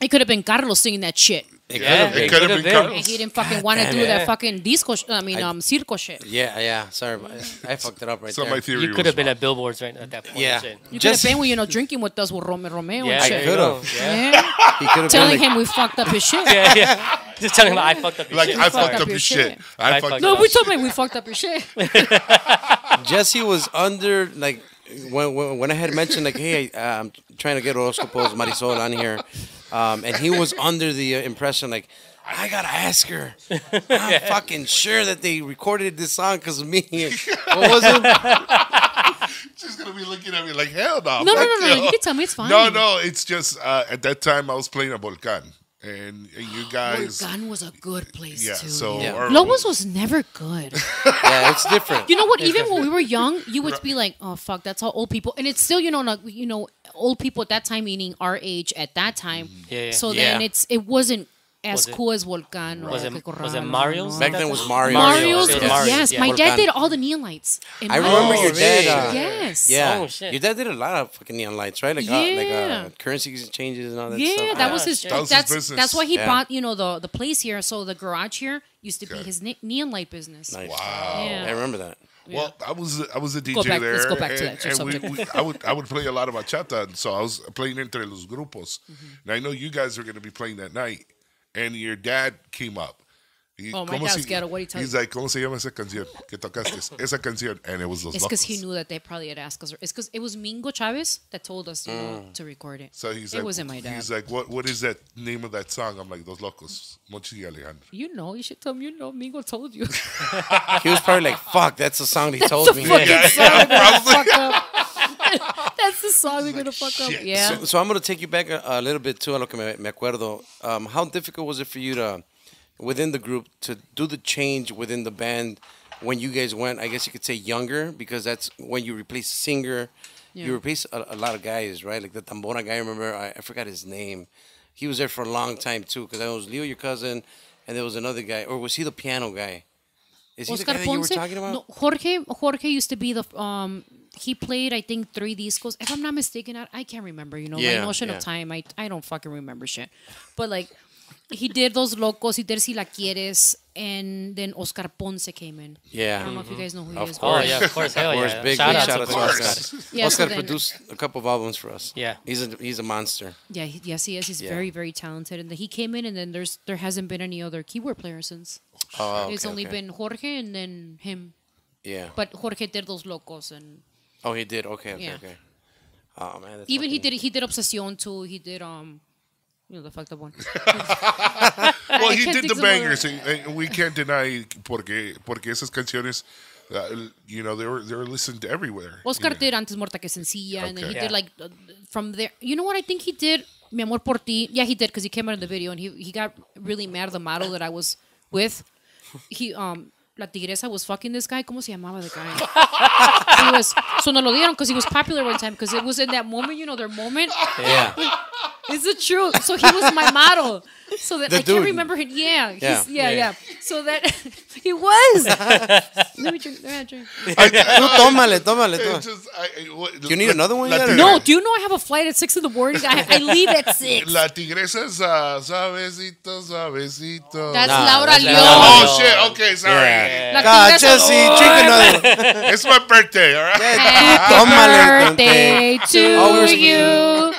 It could have been Carlos singing that shit, It Yeah. could have It been. could have could've been been. Carlos. he didn't fucking want to do it. that fucking disco, sh- I mean, I- um, circo shit. Yeah, yeah. Sorry, I fucked it up right So there. my theory You could have been at billboards right at that point. Yeah. Shit. You could have been, when you know, drinking with us with Romeo Romeo Yeah, and I shit. there could've. Yeah. Yeah. He could have Telling been like, him we fucked up his shit. yeah, yeah. Just telling him I fucked up your Like, shit. I fucked up your shit. I I fucked fucked No, we told him we fucked up your shit. Jesse was under like when when, when I had mentioned like, hey, I, I'm trying to get Horóscopos Marisol on here, um, and he was under the uh, impression like. I gotta ask her. I'm fucking sure that they recorded this song because of me. What was it? She's going to be looking at me like, hell no. No, no, no, no. You can tell me it's fine. No, no, it's just uh, at that time I was playing a Volcan. And, and you guys. Volcan was a good place Yeah, too. so. Yeah. our- Globos was never good. Yeah, it's different. You know what? Even when we were young, you would be like, "Oh fuck, that's all old people," and it's still, you know, not, you know, old people at that time, meaning our age at that time. Yeah, yeah. So then Yeah. it's it wasn't as Was it- cool as Volcan. or Was it- Que was it Mario's? Back then was Mario. Mario's, Yeah, Mario's, yes. yeah. My dad did all the neon lights. in I remember house. your dad. Uh, Yes. Yeah. Oh, shit. Your dad did a lot of fucking neon lights, right? Like, uh, like Yeah. uh, currency changes and all that Yeah, stuff. that was his. That was his that's business. that's why he Yeah. bought you know the the place here. So the garage here used to be his ne- neon light business. Nice. Wow. Yeah. I remember that. Well, I was I was a DJ Go back- there. let's go back to and, that, your and we, we, I would I would play a lot of bachata, and so I was playing entre los grupos. Mm-hmm. And I know you guys are going to be playing that night, and your dad came up. He, Oh, my ¿cómo dad's ghetto. What'd he tell He's like, ¿cómo se llama esa canción que tocaste? esa canción, and it was Los It's because he knew that they probably had asked us. It's because it was Mingo Chavez that told us you know, to record it. So he's it like, wasn't my dad. He's like, what what is that name of that song? I'm like, Los Locos, Mochi y Alejandro. you know, you should tell me. You know, Mingo told you. He was probably like, "Fuck, that's the song he told the me." fucking Yeah, song yeah, we're gonna fuck up. That's the song we're gonna fuck up. Yeah. So, so I'm gonna take you back a, a little bit too. A lo que me, me acuerdo. Um, how difficult was it for you to, within the group, to do the change within the band when you guys went? I guess you could say younger because that's when you replace singer. You replace a, a lot of guys, right? Like the tambora guy. I remember, I, I forgot his name. He was there for a long time too. Because I was Leo, your cousin, and there was another guy, or was he the piano guy? Is he the Oscar guy that you were talking about? No, Jorge. Jorge used to be the. Um, he played, I think, three discos. If I'm not mistaken, I, I can't remember. You know, Yeah, my notion yeah. of time, I I don't fucking remember shit. But like, he did Dos Locos. He did Si La Quieres, and then Oscar Ponce came in. Yeah. I don't know if you guys know who he Of is. but- Oh course. yeah, of course. Hell Of course, yeah. big, Shout big out shout to out to Oscar. Oscar. Yeah, so Oscar then- produced a couple of albums for us. Yeah. he's a he's a monster. Yeah, he, yes, he is. He's Yeah. very, very talented, and then he came in, and then there's there hasn't been any other keyboard player since. Oh, okay, it's only okay. been Jorge and then him. yeah. But Jorge did Dos Locos, and oh, he did. Okay, okay, Yeah. okay. Oh man, that's even he did he did Obsession too. He did um, you know the fucked up one. Well, he did the bangers, and, and we can't deny porque porque esas canciones Uh, you know, they were they were listened everywhere. Oscar you know. did antes muerta que sencilla, and then he Okay. did like uh, from there. You know what I think he did? Mi amor por ti. Yeah, he did because he came out in the video and he he got really mad at the model that I was with. He um. La tigresa was fucking this guy. ¿Cómo se llamaba the guy? he was, so no lo dieron because he was popular one time because it was in that moment, you know, their moment. Yeah. Is it true? So he was my model. So that The I dude. can't remember him. Yeah, Yeah. he's, yeah, yeah, Yeah. So that he was. Let me drink. Let me drink. Tú tómale, tómale, tómale. just, I, I- what- Do you need another one yet No, do you know I have a flight at six in the morning? I, I leave at six. La tigresa es uh, suavecito, suavecito. That's Nah, Laura León. oh shit! Okay, sorry. Yeah. La God, tigresa- Jesse, drink another. It's my birthday. All right. Happy birthday tonte. to we were supposed to- you.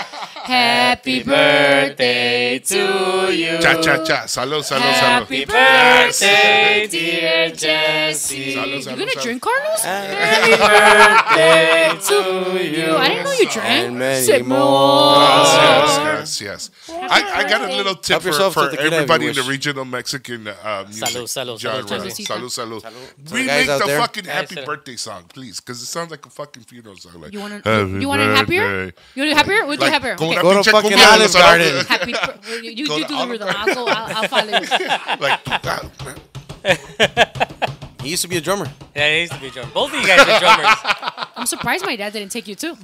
Happy birthday to you. Cha cha cha. Salud, salud, salud. Happy birthday, dear Jesse. Salud, You salud, gonna salud. drink, Carlos? Happy birthday to You, I didn't know you drank. And many Sip more. Yes, yes, yes. I, I got a little tip Help for, yourself for tequila if everybody you in the wish. regional Mexican uh, music Salud, salud, genre. salud, Salud, salud. salud. To the guys Remake out the there. fucking happy salud. birthday song, please, because it sounds like a fucking funeral song. Like, You want Happy to? You want it happier? birthday. You want it happier? We'll do Like, happier. como Okay. Una Go to pinche fucking cumbia de Olive. Garden. Happy. You, you, Go you to do the Olive rhythm. I'll go. I'll, I'll follow you. like, He used to be a drummer. Yeah, he used to be a drummer. Both of you guys are drummers. I'm surprised my dad didn't take you too.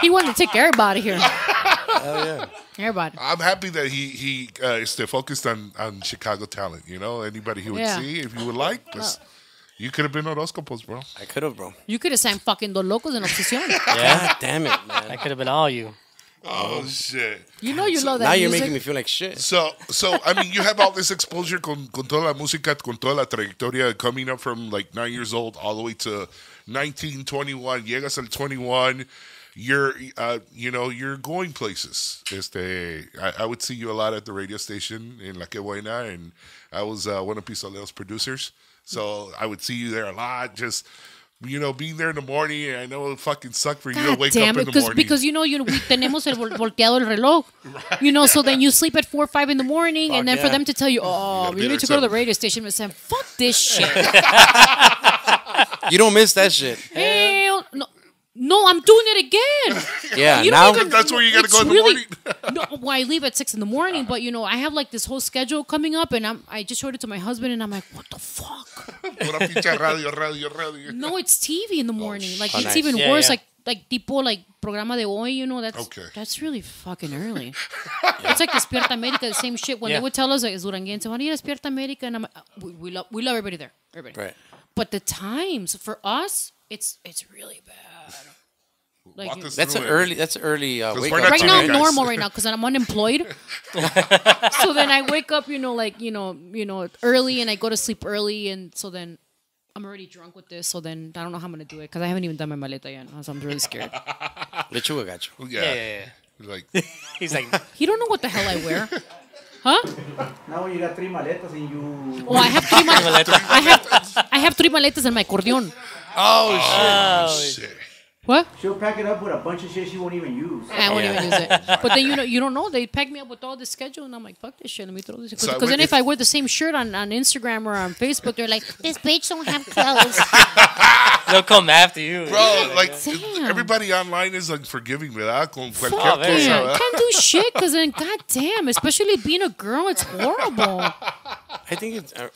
he wanted to take everybody here. Hell yeah. Everybody. I'm happy that he he uh, is still focused on on Chicago talent. You know, anybody he would Yeah. see, if you would like, pues, you could have been Horóscopos, bro. I could have, bro. You could have sang fucking Dos Locos en Obsesión. God damn it, man. I could have been all you. Oh shit. You know you love that Now you're music. making me feel like shit. So, so I mean, you have all this exposure con, con toda la música, con toda la trayectoria, coming up from like nine years old all the way to 19, 21. Llegas al 21. You're, uh, you know, you're going places. Este, I, I would see you a lot at the radio station in La Que Buena, and I was uh, one of Pistolero's producers. So I would see you there a lot. Just, you know, being there in the morning. I know it fucking sucked for you to wake damn up it, in the morning. because you know you know we tenemos el vol- volteado el reloj, you know, so then you sleep at four or five in the morning, and then for them to tell you, oh, gotta we be need to go to the radio station and say, fuck this shit. You don't miss that shit. Hell, no, no, I'm doing it again. Yeah, You now even, That's where you gotta go in the really- morning. no, well, I leave at six in the morning, but you know, I have like this whole schedule coming up, and I'm I just showed it to my husband, and I'm like, what the fuck? Radio, radio, radio. No, it's TV in the oh, morning. like Oh, it's nice. even Yeah, worse. yeah. Like like tipo like programa de hoy. You know that's Okay. that's really fucking early. It's like Despierta America, the same shit. When Yeah. they would tell us like it's Duranguense, why do you Despierta America? And I'm like, we, we love we love everybody there, everybody. Right. But the times for us, it's it's really bad. Like Walk us That's an it. early. That's early uh, 'Cause wake up. right now I'm guys. normal right now because I'm unemployed. so then I wake up, you know, like you know, you know, early, and I go to sleep early, and so then I'm already drunk with this. So then I don't know how I'm gonna do it because I haven't even done my maleta yet, so I'm really scared. Lechuga got you. Yeah. Yeah, yeah, yeah. Like, He's like, He don't know what the hell I wear, huh? Now you got three maletas and you. Oh, I have three maletas. I have I have three maletas in my accordion. oh, shit. What? She'll pack it up with a bunch of shit she won't even use. I won't Yeah. even use it. But then you know you don't know. They pack me up with all this schedule, and I'm like, fuck this shit. Let me throw this. Because So then if- if I wear the same shirt on, on Instagram or on Facebook, they're like, this bitch don't have clothes. they'll come after you. Bro, like, Damn. everybody online is unforgiving, ¿verdad? Con cualquier Fuck very. cosa, yeah, ¿verdad? can't do shit because then, goddamn, especially being a girl, it's horrible. I think it's uh,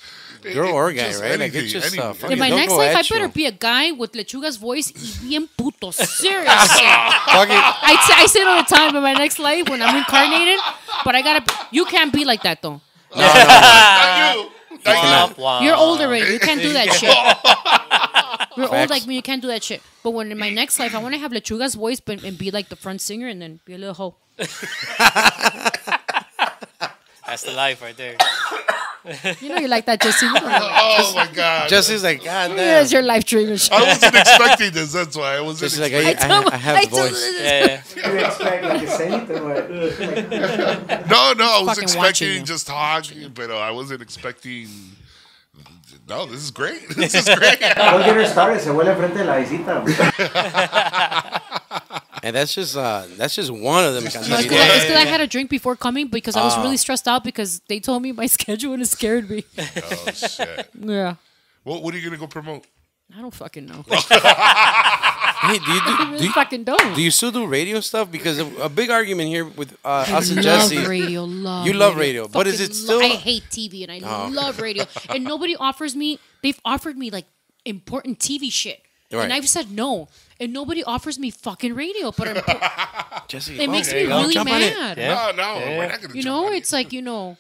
girl or guy, Just right? Like anything, it's just uh, anything. fucking In my next life, I at better you. be a guy with Lechuga's voice y bien puto. Seriously. Fucking- I, say- I it all the time in my next life when I'm incarnated, but I gotta, you can't be like that though. Not you. Not you. Womp womp. You're older already. You can't do that shit. You're old like me. You can't do that shit. But when in my next life, I want to have Lechuga's voice but, and be like the front singer and then be a little hoe. That's the life right there. You know you like that, Jesse. Oh, my God. Jesse's like, God damn. That's your life dream. I wasn't expecting this. That's why I wasn't Jesse's like, expecting I, I, I have the voice. Yeah, yeah. You expect like a cenito, but. Like, No, no, I was Fucking watching expecting you. just talk, but uh, I wasn't expecting. No, this is great. This is great. Don't get her started, se vuelve frente de la visita. And that's just uh, that's just one of them. No, canciones. it's because I had a drink before coming because I was Ah. really stressed out because they told me my schedule and it scared me. oh shit. Yeah. What, what are you going to go promote? I don't fucking know. Hey, do you do, I do you, fucking don't. do you still do radio stuff? Because a, a big argument here with uh, us and love Jesse. radio. Love You love radio, but is it still- lo- I hate TV and I Oh, love radio. and nobody offers me. They've offered me like important TV shit, Right. and I've said no. And nobody offers me fucking radio, but I'm, Jesse, it oh, makes me go. really Jump mad. Yeah. No, no, we're not going to You know, it's like you know,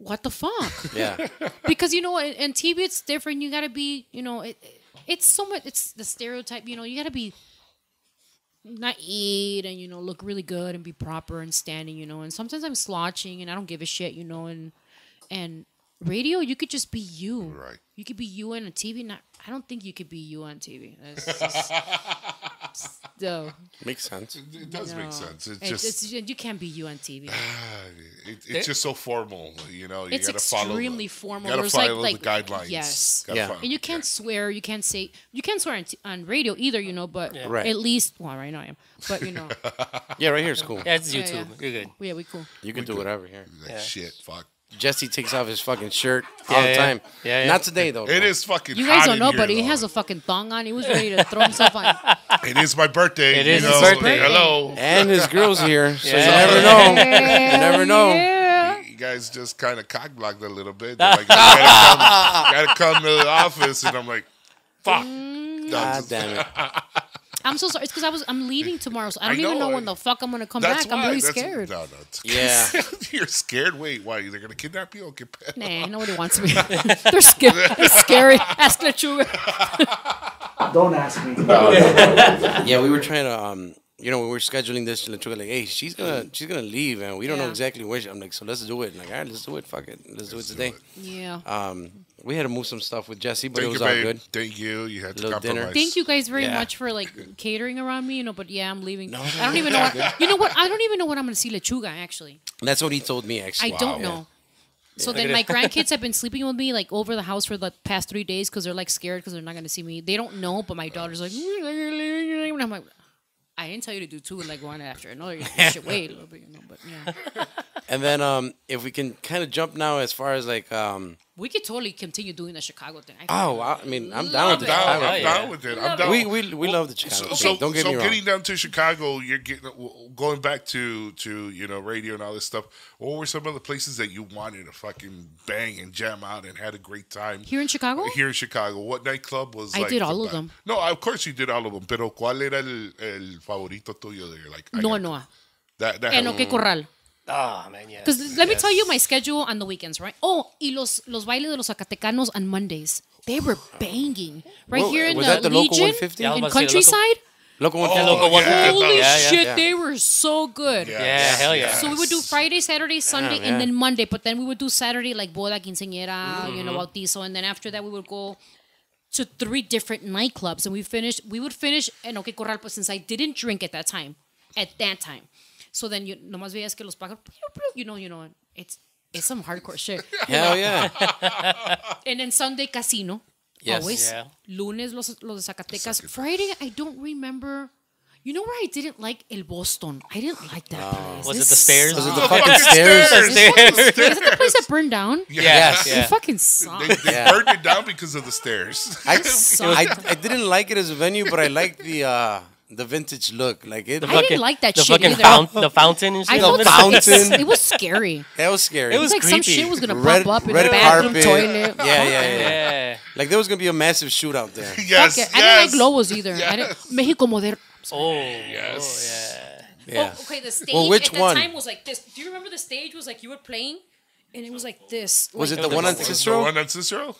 what the fuck? Yeah. because you know, in, in TV it's different. You gotta be, you know, it, it's so much. It's the stereotype. You know, you gotta be not eat and you know look really good and be proper and standing. You know, and sometimes I'm slouching and I don't give a shit. You know, and and radio you could just be you. Right. You could be you on a TV. Not, I don't think you could be you on TV. That's just, no, Makes sense. It does no. make sense. It's It- just, it's- you can't be you on TV. Ah, it, it's just so formal, you know. You It's gotta follow extremely the, formal. You gotta There's like- follow like- the guidelines. yes. Gotta Yeah. follow- And you can't swear. You can't say. You can't swear on, t- on radio either. You know, but Right. at least well, right now I am. But you know, Yeah, right here is cool. Yeah, it's Yeah, YouTube. yeah. You're good. yeah, we cool. You can do whatever here. Like, Yeah. Shit, fuck. Jesse takes off his fucking shirt all Yeah, the yeah. time. Yeah, yeah. Not today though. It bro. is fucking. You guys hot don't know, but he has a fucking thong on. He was ready to throw himself on. It is my birthday. It you is his know, birthday. Hello. And his girl's here, so you Yeah. never know. You never know. Yeah. You guys just kind of cock blocked a little bit. They're like, you gotta come, gotta come to the office, and I'm like, fuck. Mm. No, God ah, damn it. I'm so sorry. It's because I was I'm leaving tomorrow, so I I don't even know, know when I- the fuck I'm gonna come That's back. why. I'm really that's, scared. No, no. It's, Yeah. You're scared? Wait, why? They're gonna kidnap you? Okay, pal. Nah, nobody wants me. They're scared. They're scary. Ask Lechuga. Don't ask me. Yeah, we were trying to um you know, we were scheduling this to Lechuga, like, hey, she's gonna she's gonna leave and we don't know exactly where she I'm like, so let's do it. like, all right, let's do it, fuck it. Let's do it today. Yeah. Um we had to move some stuff with Jesse, but Thank it you, was all babe. good. Thank you. You had to Little dinner. compromise. Thank you guys very Yeah. much for like catering around me, you know. But yeah, I'm leaving. No, I don't even know. What, you know what? I don't even know when I'm gonna see Lechuga. Actually, That's what he told me Actually, I actually. don't know. So then my grandkids have been sleeping with me like over the house for the past three days because they're like scared because they're not gonna see me. They don't know, but my daughter's like, and I'm like, I didn't tell you to do two like one after another. You should wait a little bit, you know. But yeah, And then um if we can kind of jump now as far as like um we could totally continue doing the Chicago thing. I oh I mean I'm down with the Love it. Down, I'm thing. yeah. down with it. I'm down. We we we love the Chicago so, thing. so, Don't get so me wrong. getting down to Chicago, you're getting going back to to you know radio and all this stuff. What were some of the places that you wanted to fucking bang and jam out and had a great time Here in Chicago? Here in Chicago, what nightclub was? I like did the all of them. No, of course you did all of them. Pero ¿cuál era el, el favorito tuyo? That you're like, I no, no. That, that En OK Corral. Oh man, yeah. Because let me tell you my schedule on the weekends, right? Oh, y los, los bailes de los Zacatecanos on Mondays. They were banging. Right Well, here in was the, that the local Legion, 150? Yeah, in about to local- Countryside. Local one. Oh, local one yeah. Holy Yeah, yeah. shit, Yeah. they were so good. Yeah. yeah, hell yeah. So we would do Friday, Saturday, Sunday, yeah. and then Monday. But then we would do Saturday like boda, quinceañera, you Mm-hmm. know, bautizo, and then after that we would go to three different nightclubs, and we finished. We would finish en OK Corral, but since I didn't drink at that time, at that time, so then you nomás veías que los pájaros, you know, you know, it's it's some hardcore shit. Hell yeah. And then Sunday casino, Yes. always. Yeah. Lunes los los de Zacatecas. Friday I don't remember. You know where I didn't like El Boston. I didn't like that place. Was it the stairs? Was it sucked. the fucking stairs? stairs. Is that the place that burned down? Yes. It Yeah. fucking sucked. They, they Yeah. burned it down because of the stairs. I. I I didn't like it as a venue, but I liked the uh the vintage look. Like it, I didn't like that the shit fucking either. fount, the fountain and I shit. felt The fountain. It was scary. that was scary. It It was was like some creepy. shit was gonna red, pop up in red the bathroom, carpet. toilet. Yeah, yeah, yeah, Yeah. Like there was gonna be a massive shootout there. yes, it. yes. I didn't like Lobos either. I didn't, Mexico Moderno. Oh, oh, Yes. oh, yeah. Yeah. Oh, okay, the stage Well, which at that one? time was like this. Do you remember the stage was like you were playing, and it was like this. Was like, it the one on The Cicero? one on Cicero?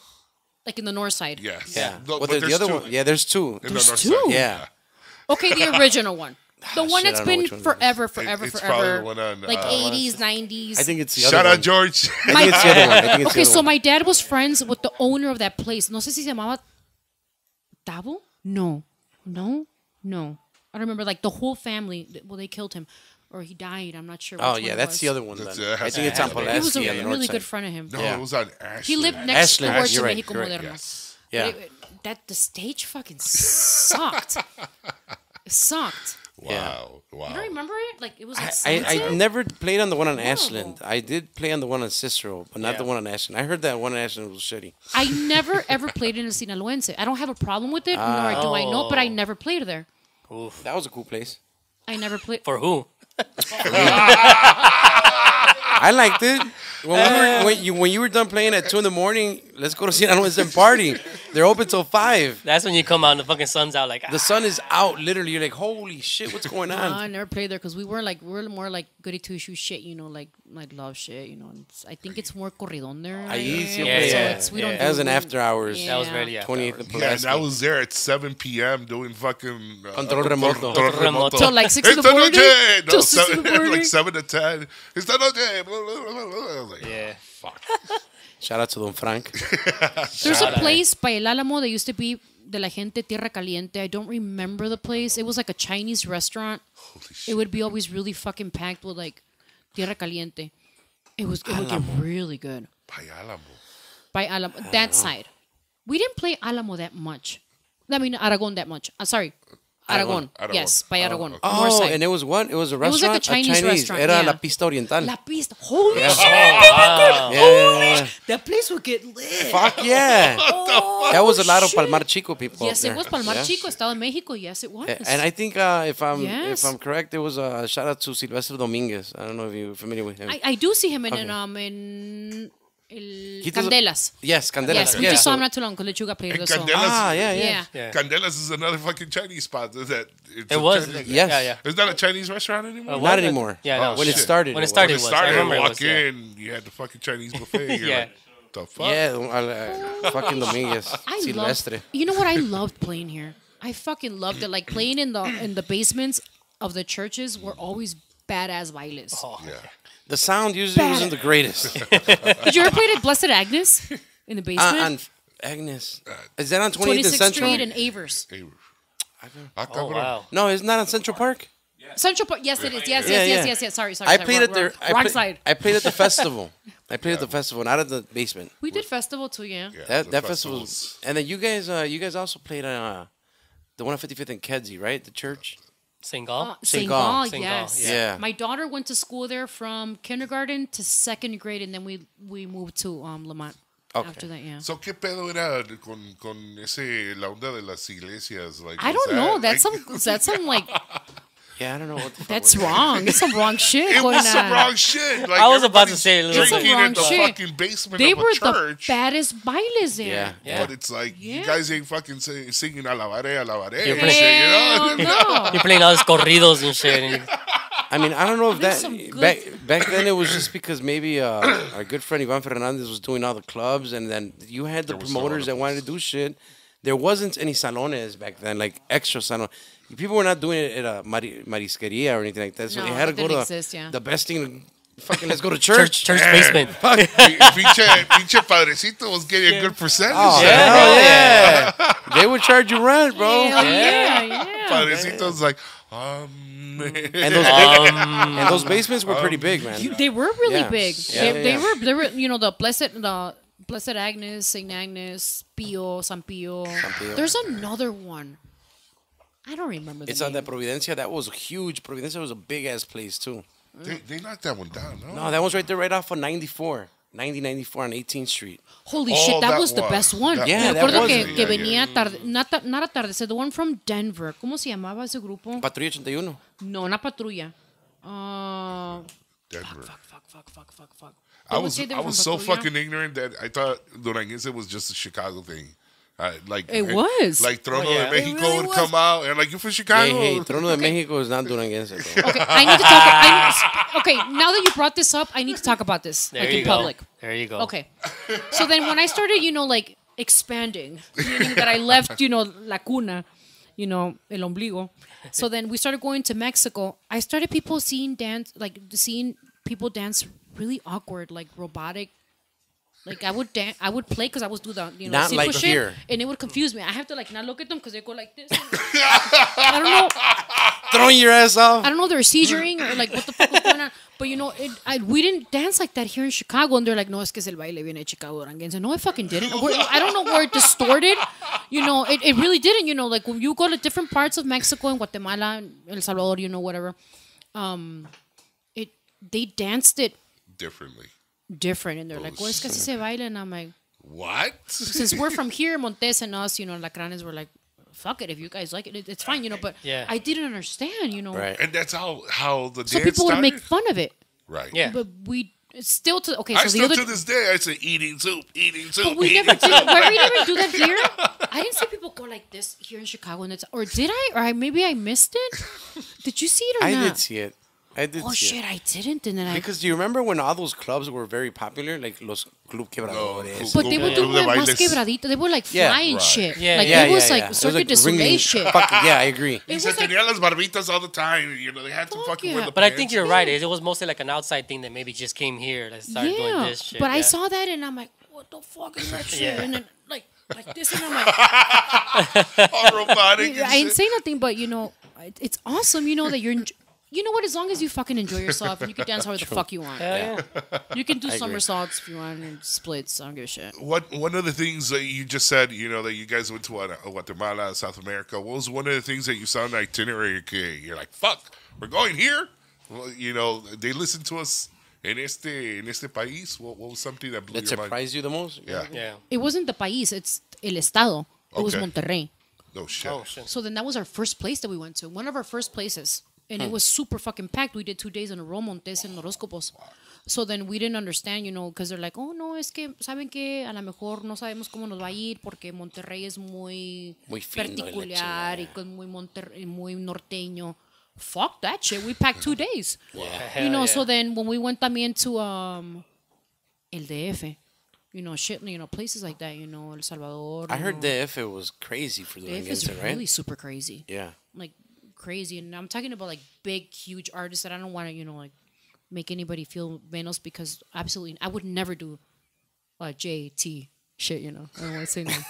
like in the north side? Yes. Yeah. No, well, but there's the other two one. Yeah, there's two. in the There's north two? side. Yeah. Okay, the original one. The one shit, I that's don't know been which one it is. forever, forever, it's probably forever. the one on, like uh, 80s, 90s. I think it's the other Shout one. out, George. I think it's the other one. I think it's okay, the other so one. my dad was friends with the owner of that place. No sé si se llamaba Tavo? No. No? No. I don't remember. Like the whole family, well, they killed him. Or he died. I'm not sure. Which Oh one yeah, it that's was. the other one. That's, uh, I think it's on He was He was Pulaski a on the really north good friend of him. No, Yeah. it was on Ashley. He lived next Ashland, door to you're right, Mexico you're right, Moderno. Yes. Yeah. But it- that the stage fucking sucked. it sucked. Wow. Wow. You don't remember it? Like it was I, I. I never played on the one on Horrible. Ashland. I did play on the one on Cicero, but not Yeah. the one on Ashland. I heard that one on Ashland was shitty. I never ever played in a Sinaloense. I don't have a problem with it, nor do I know, but I oh. never played there. Oof. That was a cool place. I never played. For who? I liked it. When, we were, when, you, when you were done playing at 2 in the morning, let's go to Sinaloa and party. They're open till 5. That's when you come out and the fucking sun's out. Like The sun is out, literally. You're like, holy shit, what's going No, on? I never played there because we were like we were more like goody two shoe shit, you know, like like love shit, you know. It's- I think it's more corridon there. Ahí right? siempre- so Yeah, it's, we yeah. don't That was an after hours. Yeah. that was really after 28th hours. Yeah, and I was there at 7 p.m. doing fucking uh, Control remoto. Control Control remoto. Till like six in the morning. noche, no, Till six in seven, the morning. like 7 to 10. Esta noche. blah, like, Yeah. Shout out to Don Frank. There's a place by El Alamo that used to be de la gente Tierra Caliente. I don't remember the place. It was like a Chinese restaurant. Holy shit. It would be always really fucking packed with like Tierra Caliente. It was it would get really good By Alamo. by Alamo that side. We didn't play Alamo that much. I mean Aragon that much. I'm sorry. Aragon. Aragon. Yes, by Aragon. North Oh, and it was what? It was a restaurant. It was restaurant? like a Chinese restaurant, Era yeah. La Pista Oriental. La Pista. Holy shit. yeah, yeah, yeah. That place would get lit. Fuck yeah. that was a lot of shit. Palmar Chico people. Yes, up it there. was Palmar Yeah. Chico, Estado de Mexico. Yes, it was. And I think uh, if I'm Yes. if I'm correct, there was a shout out to Silvestre Dominguez. I don't know if you're familiar with him. I, I do see him in, Okay. in um in El He does a- Candelas. yes, Candelas. Yes, we yeah. just saw so- him not too long because Lechuga played And the song. Candelas- Ah, yeah, yeah. Yeah. Yeah. Candelas is another fucking Chinese spot. Is that it's It was. Chinese- Yes. Yeah, yeah. It's not a Chinese restaurant anymore. Uh, Not anymore. Yeah, Oh, no. when it started. When it started, When it was. started, I remember it walk was, yeah. in, you had the fucking Chinese buffet. You're Yeah. like, the fuck? Yeah, uh, fucking Dominguez. I Silvestre. love. You know what? I loved playing here. I fucking loved it. Like playing in the in the basements of the churches were always badass bailes. Yeah. The sound usually Bad. wasn't the greatest. Did you ever play at Blessed Agnes in the uh, basement? and Agnes. Is that on 28th and 26th Central? Street and Avers. Hey, ah, Oh cabrón. wow. No, it's not that on Central Park. Central Park. Yes, it is. Yes, Yeah, yes, yes, yeah. yes, yes. Sorry, sorry. I sorry. played wrong, at their. wrong, I wrong play- side. I played at the festival. I played at the festival, not at the basement. We did festival too. Yeah. Yeah, That the that festival, festivals. and then you guys, uh, you guys also played uh, the one on 55th and Kedzie, right? The church. Single. Uh, St. St. Gall. Gall, St. Gall, yes. yeah. Yeah. My daughter went to school there from kindergarten to second grade, and then we we moved to um Lemont Okay. after that. Yeah. So, ¿qué pedo era con, con ese, la onda de las iglesias? Like, I don't know. That's like, some. That's some like. Yeah, I don't know what the fuck That's was wrong. It's some wrong shit It going was some on. wrong shit. Like, I was about to everybody's say, It's some drinking wrong in the shit. fucking basement They of a were church. the baddest bailes there. Yeah, yeah. But it's like you guys ain't fucking sing, singing alabaré, alabaré. You're and shit, you Hell know? no. You're playing all those corridos and shit. And I mean, I don't know if that some good- back back then it was just because maybe uh, our good friend Ivan Fernandez was doing all the clubs, and then you had the was a promoters of that wanted to do shit. There wasn't any salones back then, like extra salon. People were not doing it at a mari- marisqueria or anything like that. So No, they had to go to exist, yeah. the best thing. Fucking let's go to church, church. church basement. Pi- pinche, pinche padrecito was getting a good percentage. Oh, Yeah. hell yeah. they would charge you rent, bro. Hell yeah, yeah. Padrecito was like, um. And those big, and those basements were pretty big, man. You- they were really Yeah. big. Yeah, they, yeah, they yeah. were they were you know the blessed the blessed Agnes, Saint Agnes, Pio, San Pio. San Pio. There's another one. I don't remember the It's on name. that Providencia. That was huge. Providencia was a big ass place too. they, they knocked that one down, no? No, that was right there, right off of 94. 9094 on 18th Street. Holy Oh, shit, that, that was the one. best one. That Yeah, Me that acuerdo was que, it. que Yeah, venía tarde, not, ta- not atardecer, the one from Denver. ¿Cómo se llamaba ese grupo? Patrulla 81. No, not Patrulla. Uh, Denver. fuck, fuck, fuck, fuck, fuck, fuck. I They would was say they I were was from so Patrulla. fucking ignorant that I thought Duranguense was just a Chicago thing. Uh, like It was. like Trono Oh, yeah. de Mexico really would was. come out and like you from Chicago. Hey, hey, Trono de Mexico is not Duranguense, bro. Okay, I need to talk. I need, okay, now that you brought this up, I need to talk about this, There like you in go. public. There you go. Okay. So then when I started, you know, like expanding, meaning that I left, you know, La Cuna, you know, El Ombligo. So then we started going to Mexico. I started people seeing dance, like seeing people dance really awkward, like robotic. Like I would dance, I would play because I was do the you know Not like shit, here. and it would confuse me. I have to like not look at them because they go like this. I don't know. Throwing your ass off. I don't know if they're seizuring or like what the fuck was going on. But you know, it, I, we didn't dance like that here in Chicago. And they're like, no, es que es el baile viene de Chicago Duranguense. No, I fucking didn't. We're, I don't know where it distorted. you know, it, it really didn't. You know, like when you go to different parts of Mexico and Guatemala, and El Salvador, you know, whatever, um, it they danced it Differently. Different, and they're oh, like, "Well, es que así se baila," and I'm like, What? since we're from here, Montéz and us, you know, Lacranes were like, "Fuck it, if you guys like it, it it's fine," you know. But Yeah. I didn't understand, you know. Right. And that's how how the So dance people would make fun of it, Right. Yeah. but we still to okay. I So the still other to this day I say eating soup, eating soup. But we eating never did. soup. Where we never do that here. I didn't see people go like this here in Chicago, and it's or did I? Or I, maybe I missed it. Did you see it or I not? did see it. I did oh see shit, it. I didn't, and then I. Because do you remember when all those clubs were very popular, like los Club Quebradores? but they would do Club de más quebradito. They would like Yeah. fly Right. shit. Yeah, like yeah, it was yeah, like yeah. It was Cirque du ringing- Soleil shit. Fuck, yeah, I agree. It was se like, tenían las barbitas all the time. You know, they had to Fuck fucking yeah. wear the But I pants. think you're right. It was mostly like an outside thing that maybe just came here that started doing yeah. this shit. But I yeah. saw that and I'm like, what the fuck is that shit? Yeah. And then like like this, and I'm like, all robotic. and I didn't shit. say nothing, but you know, it- it's awesome. You know that you're. enj- You know what? As long as you fucking enjoy yourself and you can dance however the fuck you want. Hell yeah. You can do agree. somersaults if you want and splits. I don't give a shit. What one of the things that you just said, you know, that you guys went to Guata- uh, Guatemala, South America. What was one of the things that you saw in the itinerary? Okay, you're like, "Fuck, we're going here." Well, you know, they listened to us in este in este país. What, what was something that blew That your mind? surprised you the most? Yeah. Yeah. It wasn't the país. It's el estado. It was Monterrey. No shit. Oh shit. So then that was our first place that we went to. One of our first places. And it was super fucking packed. We did two days in a row, Montéz and Horóscopos. So then we didn't understand, you know, because they're like, oh, no, es que, ¿saben que A lo mejor no sabemos cómo nos va a ir porque Monterrey es muy, Muy fino y la particular y chingada. con muy, Monterrey, muy norteño. Fuck that shit. We packed two days. you know, yeah. so then when we went también to um, El DF, you know, shit, you know, places like that, you know, El Salvador. I heard know. the F was crazy for the DF is Duranguense, right? really super crazy Yeah. like crazy. And i'm talking about like big huge artists that i don't want to you know like make anybody feel menos because absolutely i would never do uh jt shit you know? I don't want to say no.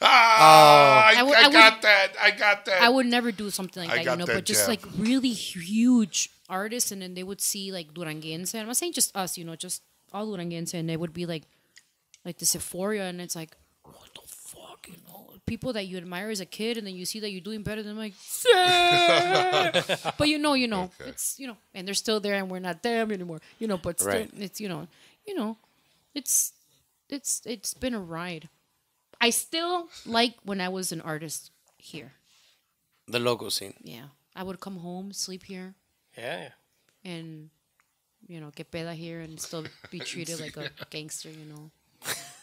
Ah, I, I would- I I would- got that. I got that. i would never do something like I that you know? that but just like really huge artists and then they would see like duranguense i'm not saying just us you know just all duranguense and they would be like like this euphoria and it's like what the fuck you know people that you admire as a kid and then you see that you're doing better than like but you know you know. It's you know and they're still there and we're not them anymore. You know but still Right. it's you know you know it's it's it's been a ride. I still like when i was an artist here. The logo scene. yeah. I would come home sleep here. Yeah. and you know get peda here and still be treated like a gangster you know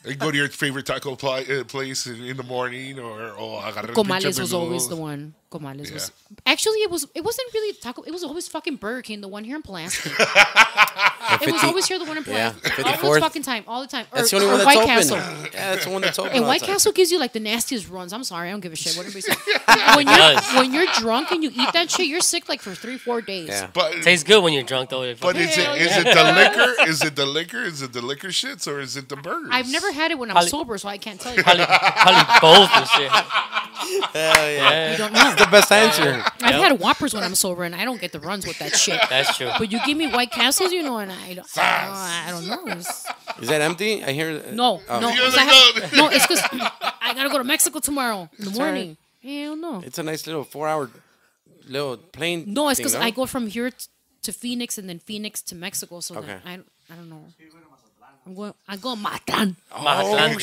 And go to your favorite taco pli- uh, place in, in the morning, or or agarrar el Comales was always the one. Comales was actually it was it wasn't really taco. It was always fucking Burger King, the one here in Pulaski. it was always here, the one in Yeah, Pulaski. all the fucking time, all the time. Or, That's the only or one that's White open. Castle. Yeah, that's the one that's open. And White the time. Castle gives you like the nastiest runs. I'm sorry, I don't give a shit what everybody says. when you're when you're drunk and you eat that shit, you're sick like for three four days. Yeah. But Tastes good when you're drunk though. but is it Hell is it the liquor? Is it the liquor? Is it the liquor shits or is it the burgers? I've never had it when I'm Probably- sober, so I can't tell you. Probably, probably both and shit. Hell yeah. You don't know. The best answer. I've had Whoppers when I'm sober, and I don't get the runs with that shit. That's true. But you give me White Castles, you know, and I don't, I don't, I don't know. It's- Is that empty? I hear. no, Oh. no, You're I have- no, it's because I gotta go to Mexico tomorrow in the morning. Hell no. It's a nice little four-hour little plane. No, it's thing, because I go from here t- to Phoenix and then Phoenix to Mexico. So Okay. then I, I don't know. I'm going. I go Matlan. Oh, Mazatlan.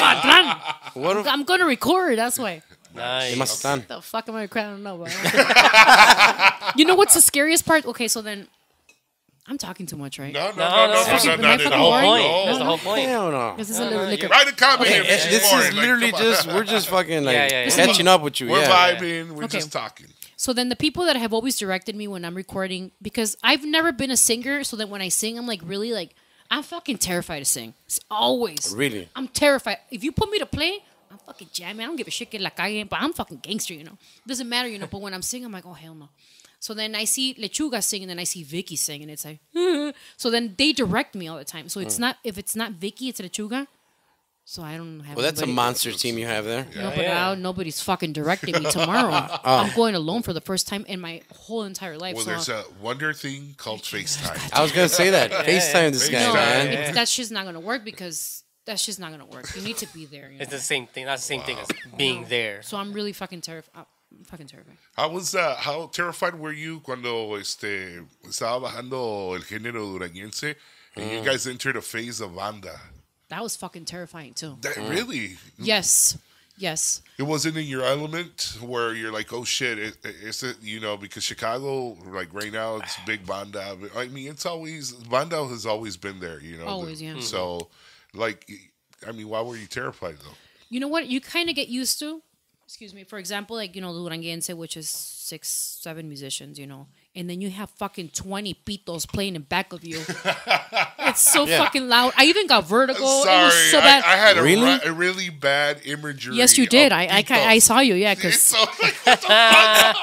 Matlan. What if I'm gonna record. That's why. Nice. Mazatlan? The fuck am I recording? I don't know. But you know what's the scariest part? Okay, so then I'm talking too much, right? No, no, No, no, no, no, no, fucking- no, am I no, The whole point. no. That's the whole point. Hell no. This is a little liquor. Write a comment Okay, if this this is boring. is like, literally just we're just fucking like Yeah, yeah, yeah. catching up with you. we're yeah. vibing. We're Okay. just talking. So then the people that have always directed me when I'm recording, because I've never been a singer, so that when I sing, I'm like really like I'm fucking terrified to sing. It's always. Really? I'm terrified. If you put me to play, I'm fucking jamming. I don't give a shit que la calle, but I'm fucking gangster, you know. Doesn't matter, you know. But when I'm singing, I'm like, oh hell no. So then I see Lechuga sing, and then I see Vicky sing, and it's like, so then they direct me all the time. So it's hmm. not if it's not Vicky, it's Lechuga. So I don't have. Well, that's a monster team you have there. no, but Yeah. now nobody's fucking directing me tomorrow. Oh. I'm going alone for the first time in my whole entire life. Well, so there's a wonder thing called FaceTime. I was gonna say that. FaceTime this guy, FaceTime. man. it's, that shit's not gonna work because that's just not gonna work. You need to be there. You know? It's the same thing. That's the same thing as being there. So I'm really fucking terrified. I'm fucking terrified. How was uh, how terrified were you cuando este estaba bajando el género durañense and Mm. you guys entered a phase of banda? That was fucking terrifying too. That really Yes, yes. it wasn't in your element where you're like, oh shit, it, it, it's it, you know because Chicago like right now it's big banda. I mean it's always banda has always been there, you know. Always, yeah. So like, I mean, why were you terrified though? You know what? You kind of get used to. Excuse me. For example, like you know, Duranguense, which is six, seven musicians, you know, and then you have fucking twenty pitos playing in back of you. it's so fucking loud. I even got vertigo. Sorry, it was so I, bad. I had a, Really? ri- a really bad imagery. yes, you did. of I, I. I saw you. Yeah, It's because so like, what the fuck?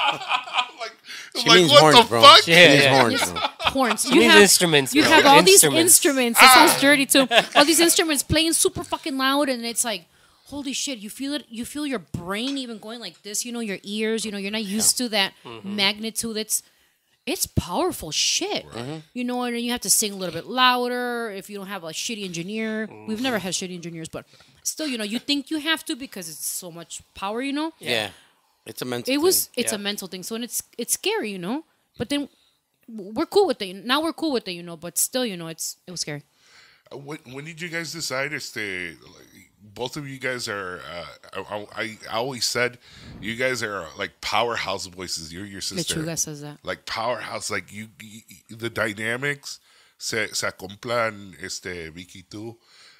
like, She like means what horns, the bro. fuck? She means Yeah. horns, bro. horns. You need instruments, You bro. have all these Instruments. instruments. It sounds ah. dirty too. All these instruments playing super fucking loud, and it's like, holy shit! You feel it. You feel your brain even going like this. You know, your ears. You know, you're not used to that mm-hmm. magnitude. It's it's powerful shit. Mm-hmm. You know, and you have to sing a little bit louder if you don't have a shitty engineer. We've never mm-hmm. had shitty engineers, but still, you know, you think you have to because it's so much power. You know, Yeah. It's a mental it was thing. it's a mental thing so and it's it's scary you know but then we're cool with it now we're cool with it you know but still you know it's it was scary When, when did you guys decide to stay? Like, both of you guys are. Uh, I, I, I always said you guys are like powerhouse voices. You're your sister. Lechuga says that Like powerhouse. Like you, you the dynamics se, se acomplan. Este Vicky too.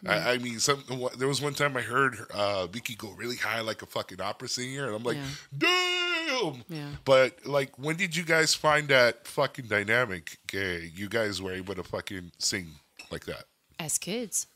I, I mean, some there was one time I heard uh, Vicky go really high like a fucking opera singer, and I'm like, damn. Yeah. But like, when did you guys find that fucking dynamic? Okay, you guys were able to fucking sing like that. as kids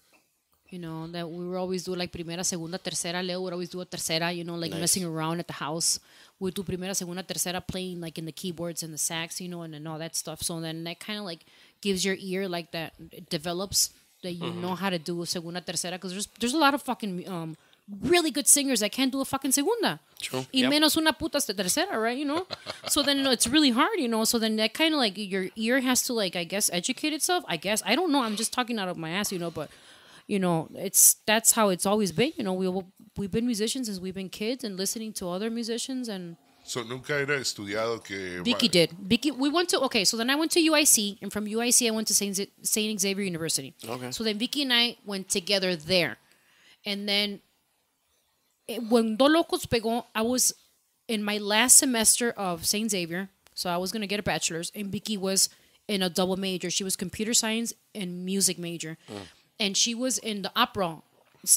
you know that we were always do like primera segunda tercera leo would always do a tercera you know like messing around at the house we'd do primera segunda tercera playing like in the keyboards and the sax you know and, and all that stuff so then that kind of like gives your ear like that it develops that you know how to do a segunda tercera because there's there's a lot of fucking um really good singers that can't do a fucking segunda True. y menos una puta tercera, right? You know, so then you know, it's really hard, you know. So then that kind of like your ear has to like I guess educate itself. I guess I don't know. I'm just talking out of my ass, you know. But you know, it's that's how it's always been. You know, we we've been musicians since we've been kids and listening to other musicians and. So nunca era estudiado que Vicky did. Vicky, we went to okay. So then I went to UIC, and from UIC I went to Saint Saint Xavier University. Okay. So then Vicky and I went together there, and then eh, when Do Locos pegó, I was in my last semester of Saint Xavier, so I was gonna get a bachelor's, and Vicky was in a double major. She was computer science and music major, and she was in the opera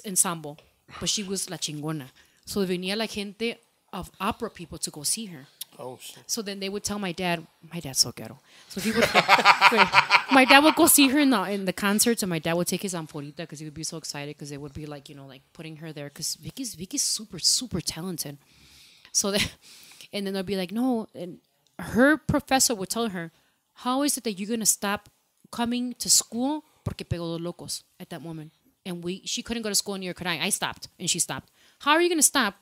ensemble, but she was la chingona. So venía la gente of opera people to go see her. Oh shit. So then they would tell my dad, my dad's so ghetto. So he would, my dad would go see her in the in the concerts, and my dad would take his amforita because he would be so excited because they would be like, you know, like putting her there because Vicky's Vicky's super super talented. So that, and then they'll be like, no, and her professor would tell her, how is it that you're gonna stop coming to school porque pegó dos locos at that moment, and we she couldn't go to school in New York. I I stopped, and she stopped. How are you gonna stop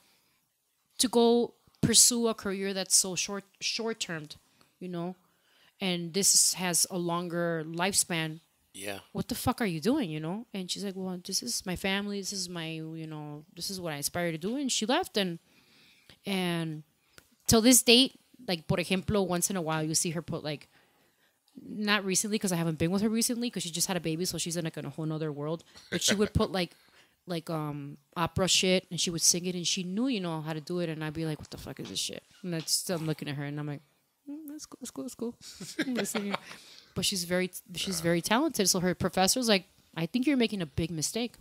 to go pursue a career that's so short short termed, you know, and this is, has a longer lifespan. Yeah. What the fuck are you doing, you know? And she's like, well, this is my family. This is my, you know, this is what I aspire to do. And she left, and and till this date, like por ejemplo, once in a while you see her put like. Not recently because I haven't been with her recently because she just had a baby, so she's in like in a whole nother world. But she would put like like um opera shit and she would sing it and she knew you know how to do it and I'd be like what the fuck is this shit? And that's still I'm looking at her and I'm like mm, that's cool that's cool that's cool. I'm listening. but she's very she's very talented. So her professor's like I think you're making a big mistake.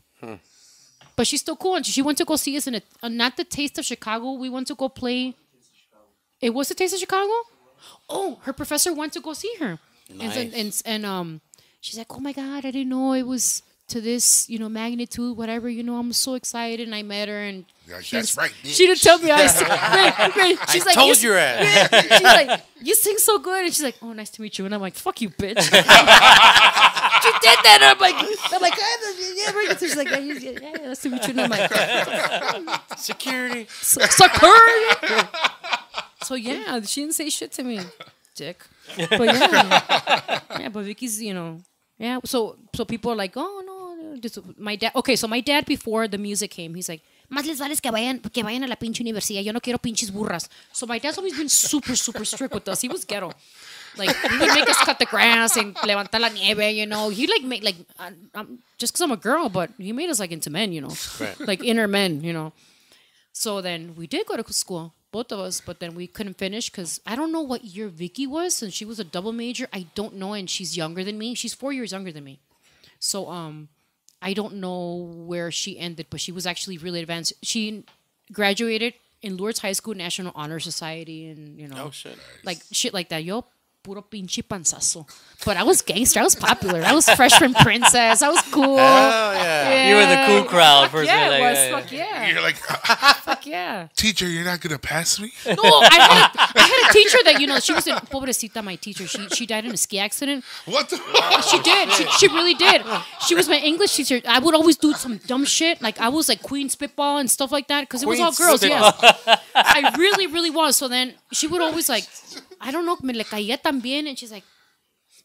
But she's still cool and she went to go see us in a uh, not the taste of Chicago. We went to go play. It was the taste of Chicago? Oh her professor went to go see her. And, Nice. and and um she's like oh my god I didn't know it was to this, you know, magnitude, whatever, you know, I'm so excited and I met her and You're like, she "That's didn't- right, She didn't tell me I wait. She's like, told you, your ass. She's like, you sing so good. And she's like, oh, nice to meet you. And I'm like, fuck you, bitch. she did that. And I'm like, I'm like, "Ah, yeah, right. So she's like, yeah, yeah, yeah, nice to meet you. And I'm like, Security. "Su- suck so yeah, she didn't say shit to me, dick. But yeah, yeah. But Vicky's, you know, yeah. So so people are like, oh no, my dad. Okay, so my dad before the music came, he's like, más les vale que vayan, que vayan a la pinche universidad. Yo no quiero pinches burras. So my dad's always been super, super strict with us. He was ghetto. Like he would make us cut the grass and levantar la nieve, you know. He like make like I'm, I'm, just because I'm a girl, but he made us like into men, you know, like inner men, you know. So then we did go to school, both of us, but then we couldn't finish because I don't know what year Vicky was, and she was a double major. I don't know, and she's younger than me. She's four years younger than me. So um, I don't know where she ended, but she was actually really advanced. She graduated in Lourdes High School National Honor Society, and you know, Oh shit. like shit like that. Yo, puro pinche panzazo. But I was gangster. I was popular. I was freshman princess. I was cool. Oh yeah. You were the cool crowd. First yeah, like, it was. yeah, yeah. Fuck yeah. You're like, Fuck yeah. teacher, you're not gonna pass me. No, I had, a, I had a teacher that you know she was in pobrecita. My teacher, she she died in a ski accident. What the? She did. She, she really did. She was my English teacher. I would always do some dumb shit. Like I was like Queen Spitball and stuff like that because it was all girls. Spitball. Yeah, I really, really was. So then she would always like, I don't know, me le caía también, and she's like,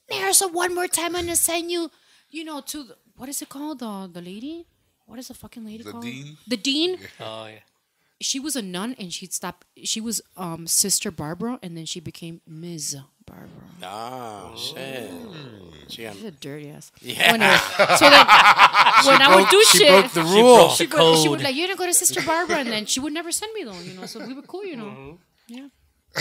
"There, so one more time I'm gonna send you, you know, to the, what is it called? The the lady." What is the fucking lady The called? dean? The dean. Oh yeah. She was a nun, and she'd stop. She was um Sister Barbara, and then she became Ms. Barbara. Oh shit. She got She's a dirty ass. Yeah. Anyway, so then when I would do she shit, broke the She rule. broke she the would, she would like, you're gonna go to Sister Barbara, and then she would never send me though, you know. So we were cool, you know. Yeah.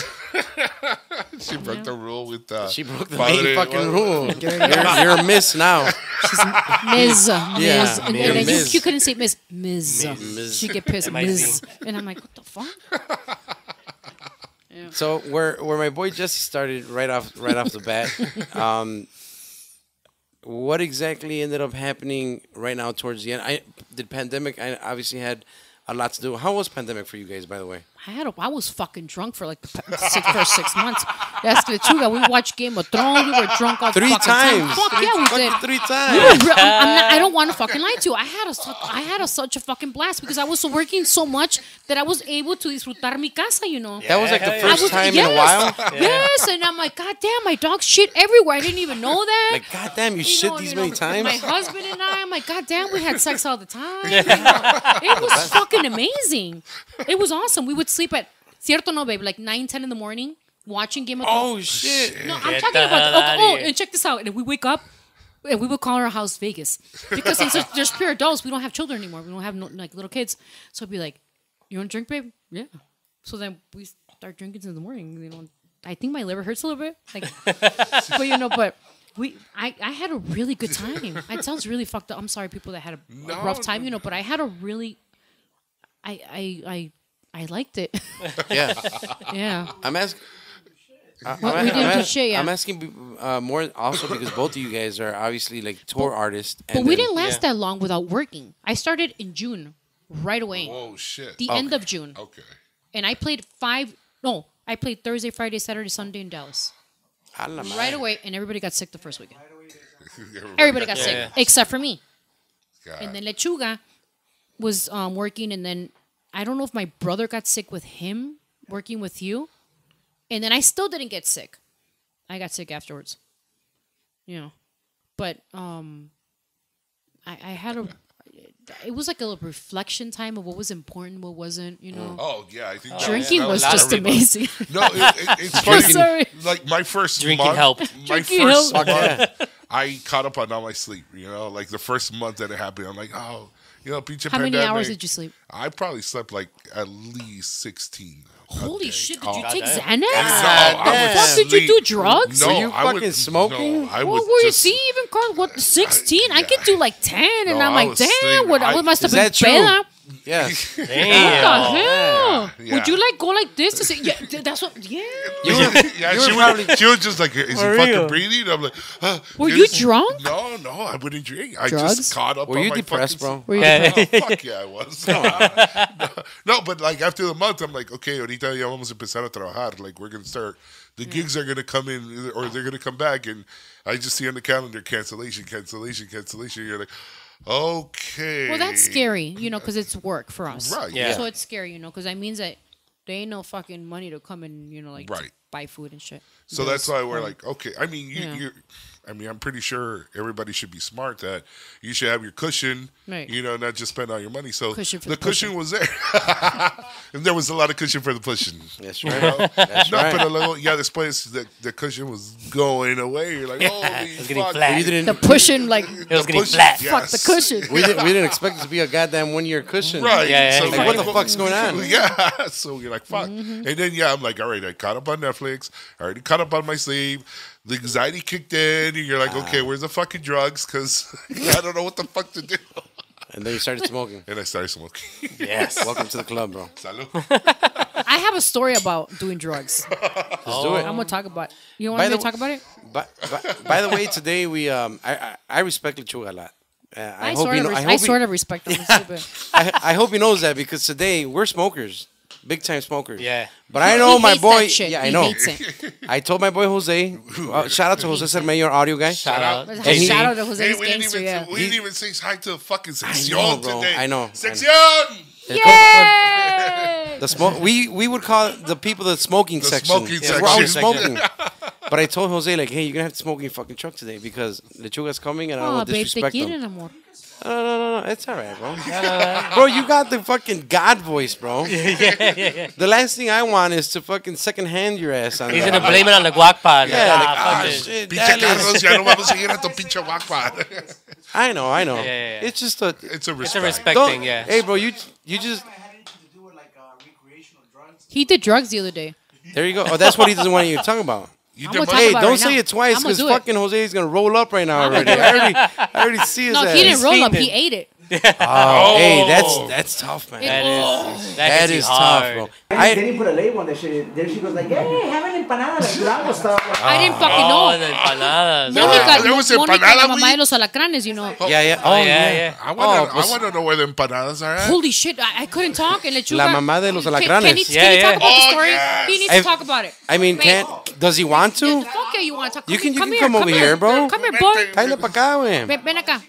She broke the rule with. Uh, She broke the Padre- main fucking rule. You're, you're a miss now. Ms. Yeah, Ms. And, Ms. and then you, you couldn't say Ms. Ms. Ms. She'd get pissed. M.I.C.. Ms. And I'm like, what the fuck? So where where my boy Jesse started right off right off the bat, um, what exactly ended up happening right now towards the end? I did pandemic. I obviously had a lot to do. How was pandemic for you guys, by the way? I had a, I was fucking drunk for like the p- six, first six months. That's the truth. That we watched Game of Thrones. We were drunk all Three fucking time. times. Fuck yeah, we did. three We times. were I'm, I'm not, I don't want to fucking lie to you. I had a such- I had a, such a fucking blast because I was working so much that I was able to disfrutar mi casa. You know. That was like the Yeah, yeah. I first was, time yes, in a while. Yes, and I'm like, God damn, my dog shit everywhere. I didn't even know that. Like, goddamn, you, You shit know, these you many know, times. My husband and I, I'm like, God damn, we had sex all the time. You know, it was fucking amazing. It was awesome. We would sleep at cierto no, babe, like 9, 10 in the morning, watching Game of oh Thrones. shit! No, I'm Get talking about. hell Oh, oh, and check this out. And we wake up, and we would call our house Vegas because since there's, there's pure adults, we don't have children anymore. We don't have no, like little kids. So I'd be like, "You want to drink, babe? Yeah." So then we start drinking in the morning. You know, I think my liver hurts a little bit, like, but you know, but. We, I, I had a really good time. It sounds really fucked up. I'm sorry, people that had a, a No, rough time, you know, but I had a really, I, I, I, I liked it. Yeah, yeah. I'm asking. Well, we didn't do shit, yeah. I'm asking uh, more also because both of you guys are obviously like tour artists. But we didn't last that long without working. I started in June, right away. Whoa, shit. The end of June. Okay. And I played five, no, I played Thursday, Friday, Saturday, Sunday in Dallas. Right away, and everybody got sick the first weekend. Everybody got sick, Yeah. except for me. God. And then Lechuga was um, working, and then I don't know if my brother got sick with him working with you. And then I still didn't get sick. I got sick afterwards. You know. But um I, I had a it was like a reflection time of what was important, what wasn't, you know. Oh yeah, I think that Drinking that was Lot just amazing. No, it, it, it's I'm funny. sorry. Like my first Drinking month, helped. My Drinking first helped. month, I caught up on all my sleep. You know, like the first month that it happened, I'm like, oh, you know, pinche How many hours did you sleep? I probably slept like at least sixteen. Holy shit, did Oh, you God take damn. Xanax? No, God I would damn. Fuck, did you do drugs? No, Were you I would- fucking smoking? No, I What would were you just, see even Carl? What sixteen? I could do like ten, and I'm I like, damn, sleeping. what, I- what must have Is been that true? peda? Yes. What the hell? Yeah. Would you like go like this to say? Yeah, th- that's what. Yeah. You were, yeah, you she, were would, probably she was just like, is he fucking real. breathing? I'm like, uh, Were this- you drunk? No, no, I wouldn't drink. I Drugs? just caught up were on you my depressed, fucking bro? Were you Yeah. Oh, fuck yeah, I was. no, no, but like after the month, I'm like, okay, ahorita ya vamos a empezar a trabajar. Like we're gonna start. The gigs are gonna come in, or they're gonna come back, and I just see on the calendar cancellation, cancellation, cancellation. You're like, okay. Well, that's scary, you know, because it's work for us. Right. Yeah. So it's scary, you know, because that means that there ain't no fucking money to come and, you know, like Right. buy food and shit. So that's why we're like, okay. I mean, you, Yeah. You I mean, I'm pretty sure everybody should be smart that you should have your cushion, Right. you know, not just spend all your money. So Cushion the the cushion was there, and there was a lot of cushion for the pushing. That's You right. know? That's no, right. pero luego, ya después the, the cushion was going away. You're like, holy was getting fuck. flat. You didn't. The pushing like It was The getting pushing, flat. yes. fuck the cushion. we didn't. We didn't expect it to be a goddamn one-year cushion. Right. Yeah, yeah, so yeah. Like, what the fuck's going on? Yeah. So you're like, fuck. Mm-hmm. And then, yeah, I'm like, all right, I caught up on Netflix. I already caught up on my sleep. The anxiety kicked in. And you're like, Ah. okay, where's the fucking drugs? Because I don't know what the fuck to do. And then you started smoking. And I started smoking. Yes. Welcome to the club, bro. Salud. I have a story about doing drugs. Let's do it. I'm gonna talk about. You By want me the to talk about it? By, by, by the way, today we um I I, I respect Lechuga a lot. Uh, I, I, hope sort you of. know. res- I I, hope he- sort of respect him. a little bit. I, I hope he knows that because today we're smokers, big time smokers. Yeah. But I know He my hates boy. that shit. Yeah, I He know. hates it. I told my boy Jose. Uh, shout out to Jose Cermeño, our audio guy. Shout out. But And he- shout out to Jose's Hey, we didn't, gangster. even, Yeah. we didn't even say hi to the fucking know, sección bro. today. I know. Sección! Yay! The smoke. We we would call it the people the smoking The section. smoking Yeah, We're always section. smoking. but I told Jose like, hey, you're gonna have to smoke in your fucking truck today because the Lechuga's coming and I don't Oh, want to babe, te disrespect quieren, him. amor. No, no, no, no, it's all right, bro. bro, you got the fucking God voice, bro. yeah, yeah, yeah. The last thing I want is to fucking second hand your ass on He's that. gonna blame it on the GuacPod. Yeah, like, ah, ah, fuck this. shit, Pinche that Carlos, is- ya no vamos a seguir a tu pinche guapa. I know, I know. Yeah, yeah, yeah. It's just a. It's a It's respect. a respect Don't- thing, yeah. Hey, bro, you you just He did drugs the other day. there you go. Oh, that's what he doesn't want you to talk about. You I'm did gonna my- talk Hey, about don't right say now. it twice because do it. fucking Jose is gonna roll up right now already. I already, I already see his No, ass. he didn't roll up. fiending. He ate it. Oh. oh, hey, that's that's tough, man. That is oh. that, That hits tough, hard. bro. They I, didn't put a label on that shit. Then she goes like, hey, have an empanada like Durango style. I didn't ah. fucking Oh, know. the empanadas. Mónica, there was Mónica, empanada, la mamá de los alacranes, you know. yeah, yeah. Oh, oh yeah, yeah. I want to Oh, pues- I wanna know where the empanadas are at. Holy shit, I, I couldn't talk. And Lechuga, La mamá de los Can- alacranes. Can, he, can Yeah, he talk yeah. about the Oh, story? yes. He needs I've- to talk about it. I mean, can't does he want Yeah, to? fuck yeah, you want to talk? You can- you come can here, come over here. here, bro. Come here, boy. Cállate pa' acá, güey. Ven, ven acá.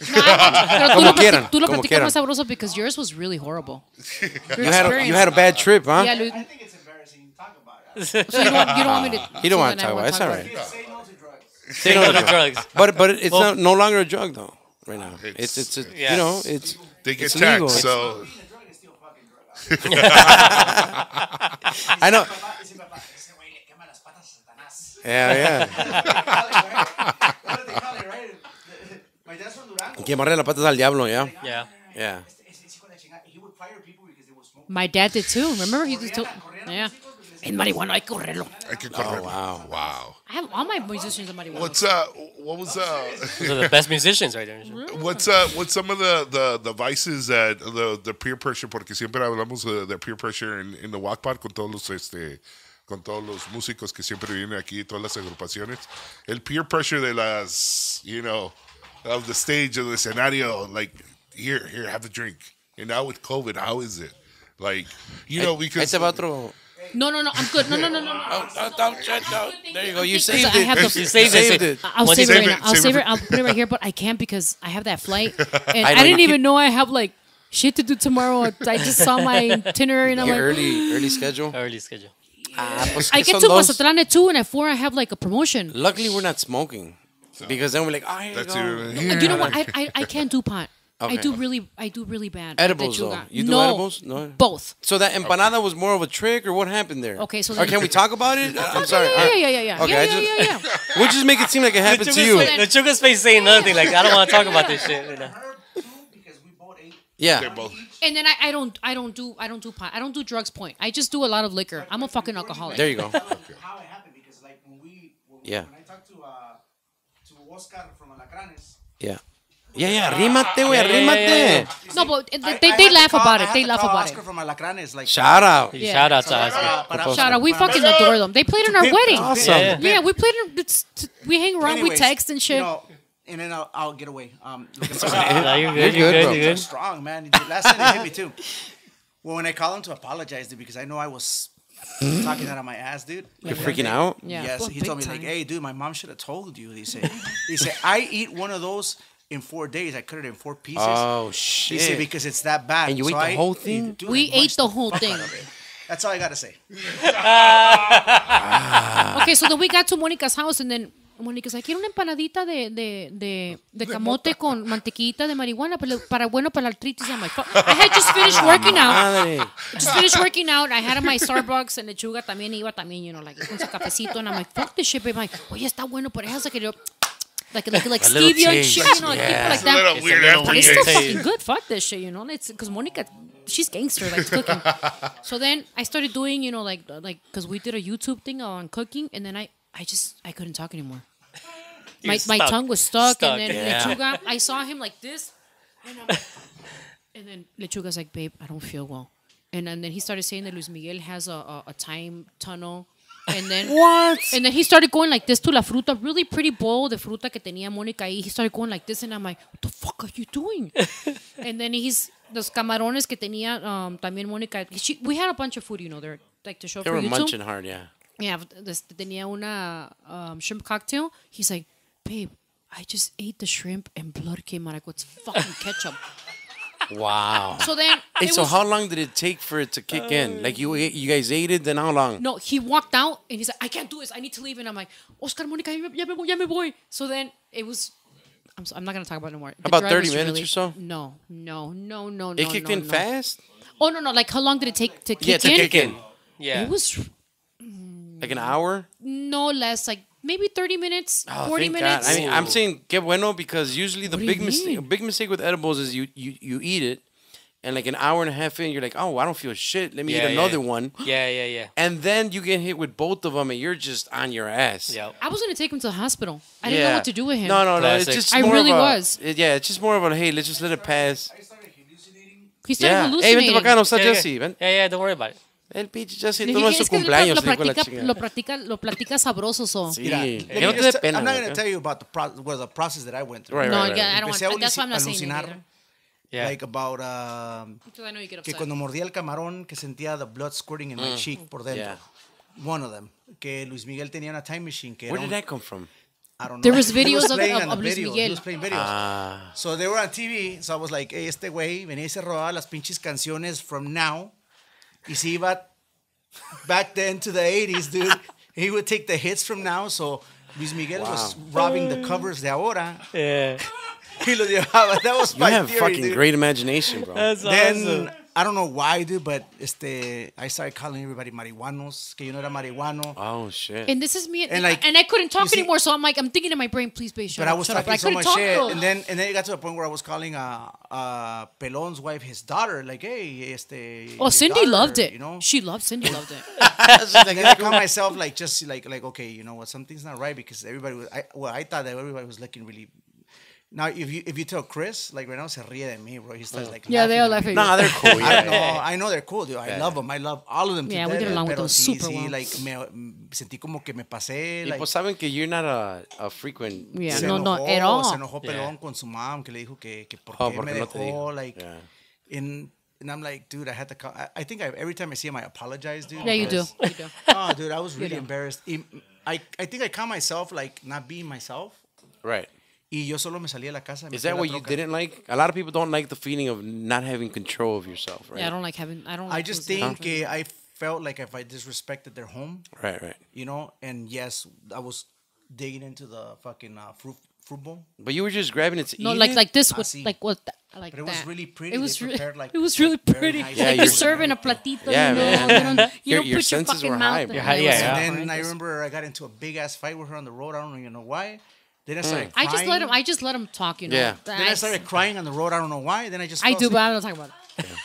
No, pero tú Como lo, quieran, tú lo como platicas más sabroso because yours was really horrible. Your You had a, you had a bad trip, huh? Yeah, Lu- so you don't, you don't want me to. He don't so want to talk about it. It's all right. Say no to drugs. But but it's Well- not, no longer a drug though. Right now, it's It's- it's, a, Yeah. you know it's They get It's legal. taxed, so I know. Yeah, yeah. Quemarle las patas al diablo, yeah, Yeah. yeah. My dad did too. Remember, he just told. Yeah. En marihuana hay que correrlo. I can Oh correr. wow. Wow. I have all my musicians in marijuana. What's uh? What was uh? Those are the best musicians right there. What's uh? What's some of the the the vices that the the peer pressure? Porque siempre hablamos de, de peer pressure en en the walk park con todos los este con todos los músicos que siempre vienen aquí, todas las agrupaciones. El peer pressure de las, you know, of the stage of the escenario, like here, here, have a drink. And now with COVID, how is it? Like, you know, because te va otro. No, no, no. I'm good. No, no, no, no. no. Oh, oh, don't, don't, don't. There you go. You Because saved I have the- You saved it. it. I'll Once save it right save now. I'll save save it it. I'll put it right here, but I can't because I have that flight, and I I, didn't even know I have like shit to do tomorrow. I just saw my itinerary and I'm Your like, early early schedule. Early schedule. Ah, pues, I get to dos? Mazatlán at two, and at four I have like a promotion. Luckily, we're not smoking because then we're like, oh, here you that's go. your, uh, You know what? I, I I can't do pot. I do really I do really bad. at Edibles, though. You do no, edibles? No. both. So that empanada was more of a trick, or what happened there? Okay, so or can we talk about it? I'm sorry. Yeah, yeah, yeah, yeah, yeah. Okay, yeah, I yeah, yeah, yeah. We'll just make it seem like it happened to you. The sugar's face saying nothing. Like I don't want to talk about this shit. You know? Yeah. both. And then I, I don't I don't do I don't do pot. I don't do drugs. Point. I just do a lot of liquor. I'm a fucking alcoholic. There you go. How it happened because like when we when, Yeah. when I talked to uh to Oscar from Alacranes. Yeah. Yeah, yeah. Arrímate, güey. Yeah, yeah, yeah, yeah, Arrímate. No, but they, they, they laugh call- about it. They laugh about Oscar it. from Alacranes like Shout out. Yeah. Shout out to Oscar. but Shout out. We but I'm- fucking adore them. They played in our pimp- wedding. Awesome. Yeah. Yeah, we played. In, it's, we hang around. we text and shit. You know, and then I'll, I'll get away. Um, looking for- No, you're You're good. You're good, good. bro. You're good. strong, man. The Last time they hit me too. Well, when I call him to apologize, dude, because I know I was talking out of my ass, dude. You're freaking out. yeah. yes, well, he told me time. like, "Hey, dude, my mom should have told you." He said, "He said I eat one of those in four days. I cut it in four pieces." Oh he said shit. because it's that bad. And you So ate the I- whole thing? Dude, we ate the whole fuck thing. out of it. That's all I gotta say. Okay, so then we got to Monica's house and then Monica's like, quiero una empanadita de, de, de, de camote con mantequillita de marihuana para, para bueno para la artritis. I'm like. I had just finished working out. Madre. Just finished working out. I had my Starbucks and lechuga también iba también, you know, like con su cafecito. And I'm like, fuck this shit, babe. I'm like, oye, está bueno, pero it has like a like like stevia and shit, you know, like people like It's that. little weird But it's still fucking good. Fuck this shit, you know. It's because Monica, she's gangster, like cooking. so then I started doing, you know, like like because we did a YouTube thing on cooking, and then I I just I couldn't talk anymore. You're My my tongue was stuck, Stuck, and then yeah. Lechuga, I saw him like this, and, I'm, and then Lechuga's like, "Babe, I don't feel well," and, and then he started saying that Luis Miguel has a, a, a time tunnel. And then What? And then he started going like this to la fruta, really pretty bowl de fruta que tenía Mónica ahí. He started going like this, and I'm like, what the fuck are you doing? and then he's los camarones que tenía um, también Mónica. She, we had a bunch of food, you know, they're like to show They for were YouTube. munching hard, yeah. Yeah, this, tenía una um, shrimp cocktail. He's like, babe, I just ate the shrimp and blood came out. I go, it's fucking ketchup. Wow. So then, Hey, so was- how long did it take for it to kick in? Uh, like you, you guys ate it, then how long? No, he walked out and he's like, I can't do this. I need to leave. And I'm like, Oscar, Monica, ya me, ya me voy, me voy. So then it was. I'm, so, I'm not gonna talk about it anymore. The About 30 minutes really- or so? No, no, no, no, It no. It kicked no, in no. fast? Oh no, no. Like how long did it take to kick Yeah, to in? kick in. Yeah. It was Like an hour? no less, like maybe 30 minutes, Oh, 40 thank God. minutes. I mean, I'm saying que bueno because usually the What big mistake, a big mistake with edibles is you, you you eat it, and like an hour and a half in, you're like, oh, I don't feel shit. Let me Yeah, eat yeah. another one, Yeah, yeah, yeah. and then you get hit with both of them, and you're just on your ass. Yep. I was gonna take him to the hospital. I didn't know what to do with him. No, no, no. It's Classic. just I really of a, was. it- yeah, it's just more of a hey, let's just let it pass. He started Yeah. Hey, hallucinating. vente para acá, no está Yeah, Jesse. yeah. Yeah, yeah, don't worry about it. El Le todo es dije, su cumpleaños. lo, practica, lo, practica, lo platica sabroso. So. Sí. Mira, no te dé pena. I'm not going to tell you about the pro- was the process that I went through. Right, No, right, right. yeah, I don't Empecé want. That's why I'm not saying it alucinar, either. Yeah. like about um, que cuando mordía el camarón que sentía the blood squirting in my cheek por dentro. Mm. Yeah. One of them. Que Luis Miguel tenía una time machine que Where did un- that come from? I don't know. There was videos of- playing of- of the Luis videos. Miguel. He was playing videos. Ah. So they were on TV. So I was like, hey, este güey venía y se robaba las pinches canciones from now. Y se iba back then to the 80s, dude. He would take the hits from now. So Luis Miguel was robbing the covers de ahora. Yeah. Y lo llevaba. That was You my have theory, fucking dude. great imagination, bro. That's Then awesome. I don't know why, I dude, but este, I started calling everybody marihuanos, que yo no era marihuano. Oh shit. And this is me, and, And, like, and I couldn't you talk see- anymore. So I'm like, I'm thinking in my brain, please, babe, shut but up, I was shut up. talking I so couldn't much shit, though. and then and then it got to the point where I was calling uh uh Pelon's wife his daughter, like, hey, este. oh, your Cindy daughter, loved it. You know, She loved Cindy loved it. and then I called myself like just like like okay, you know what, something's not right because everybody was. I well, I thought that everybody was looking really. Now, if you if you tell Chris like right now, se ríe de me, bro. He starts like Yeah, they all laughing laugh at you. Nah, they're cool. I know. I know they're cool, dude. I love them. I love all of them. to Yeah, we death, get along with pero them sí, super sí, well. like me mm, sentí como que me pasé. Y Like, pues saben que you're not a, a frequent. Yeah, se no, no, enojó, at all. Se enojó Yeah. pelón con su mom que le dijo que, que por Oh, qué porque me no te dejó, dijo. like, Yeah. in, and I'm like, dude, I had to. Call, I, I think I, every time I see him, I apologize, dude. Yeah, you do. because- You do. Oh, dude, I was really do. embarrassed. Y- I, I think I caught myself like not being myself. Right. Y yo solo me salí de la casa. Is that what you didn't like? A lot of people don't like the feeling of not having control of yourself, right? Yeah, I don't like having. I don't. I just think control. que I felt like if I disrespected their home, Right, right. you know, and yes, I was digging into the fucking uh, fruit fruit bowl. But you were just grabbing it to No, eat like it? like this with sí. like what like But it that. was really pretty. It was really, prepared, like, it was really pretty. nice Yeah, like you're- you're serving a platito, Yeah, you know. man. You don't, you Your- don't your put your senses fucking were mouth. high, in bro. it. Yeah, yeah, yeah. And then I remember I got into a big ass fight with her on the road. I don't even know why. Then I started. I just let him. I just let him talk. You know. Yeah. Then I started crying on the road. I don't know why. Then I just. I do, asleep. but I don't talk about it.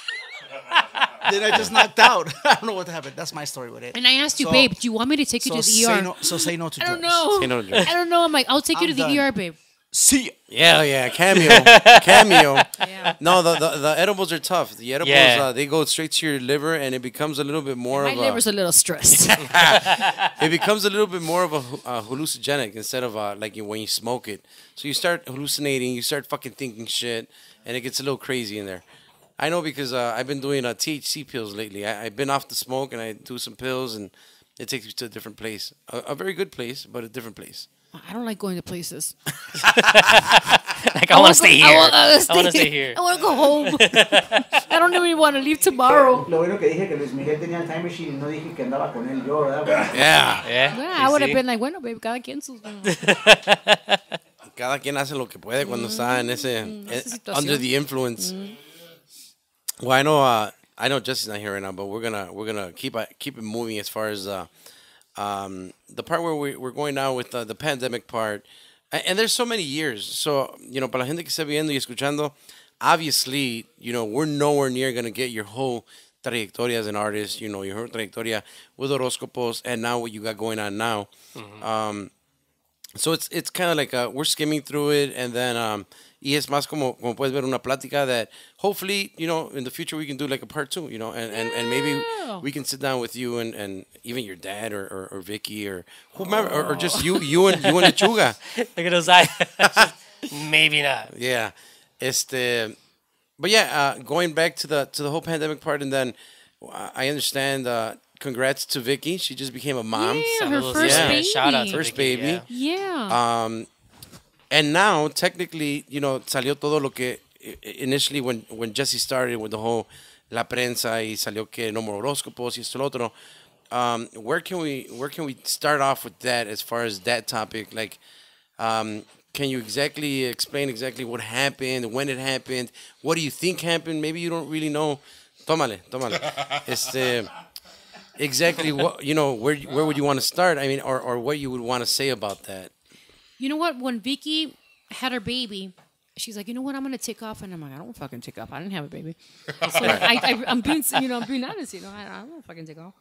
Then I just knocked out. I don't know what happened. That's my story with it. And I asked you, So- babe, do you want me to take you So to the ER? no. So say no to drugs. I don't know. Say no to drugs. I don't know. I'm like, I'll take you I'm to the. ER, babe. See. Yeah, yeah, cameo, cameo. Yeah. No, the, the the edibles are tough. The edibles, Yeah. uh, they go straight to your liver, and it becomes a little bit more My of a. liver's a little stressed. it becomes a little bit more of a hu- uh, hallucinogenic instead of uh, like when you smoke it. So you start hallucinating, you start fucking thinking shit, and it gets a little crazy in there. I know because uh, I've been doing uh, THC pills lately. I, I've been off the smoke and I do some pills, and it takes me to a different place. A, a very good place, but a different place. I don't like going to places. Like I want to stay here. I want to I stay here. I want to go home. I don't even want to leave tomorrow. Lo bueno que dije que Luis Miguel tenía el time machine y no dije que andaba con él yo, ¿verdad? güey? Yeah. Yeah. Yeah, you I would have see? been like, bueno, babe, cada quien sus. Cada quien hace lo que puede cuando está en ese Mm, esa situación. Mm. under the influence. Well, I know uh, I know Jesse's not here right now, but we're gonna we're gonna keep it keep it moving as far as uh, um, the part where we, we're going now with uh, the pandemic part. And, and there's so many years. So you know, para la gente que está viendo y escuchando, obviously, you know, we're nowhere near gonna get your whole trayectoria as an artist. You know, your whole trayectoria with Horóscopos, and now what you got going on now. Um, so it's it's kind of like uh, we're skimming through it, and then um, y es más como como puedes ver una plática that hopefully you know in the future we can do like a part two, you know, and and, and maybe we can sit down with you and, and even your dad or, or, or Vicky or whomever or, or just you you and you and Lechuga. Look at those eyes. Maybe not. Yeah, este, but yeah, uh, going back to the to the whole pandemic part, and then uh, I understand. Uh, congrats to Vicky. She just became a mom. Yeah, her Saludos, first yeah. baby. Shout out to First Vicky, baby. yeah. Yeah. Um, and now technically, you know, salió todo lo que i- initially when when Jesse started with the whole la prensa y salió que no more horóscopos y esto y lo otro. Um, where can we where can we start off with that as far as that topic? Like, um, can you exactly explain exactly what happened, when it happened, what do you think happened? Maybe you don't really know. Tómale, tómale. Este, exactly what you know. Where where would you want to start? I mean, or or what you would want to say about that? You know what? When Vicky had her baby, she's like, you know what? I'm gonna take off, and I'm like, I don't fucking take off. I didn't have a baby. So I, I, I'm being, you know, I'm being honest. You know, I, I don't fucking take off.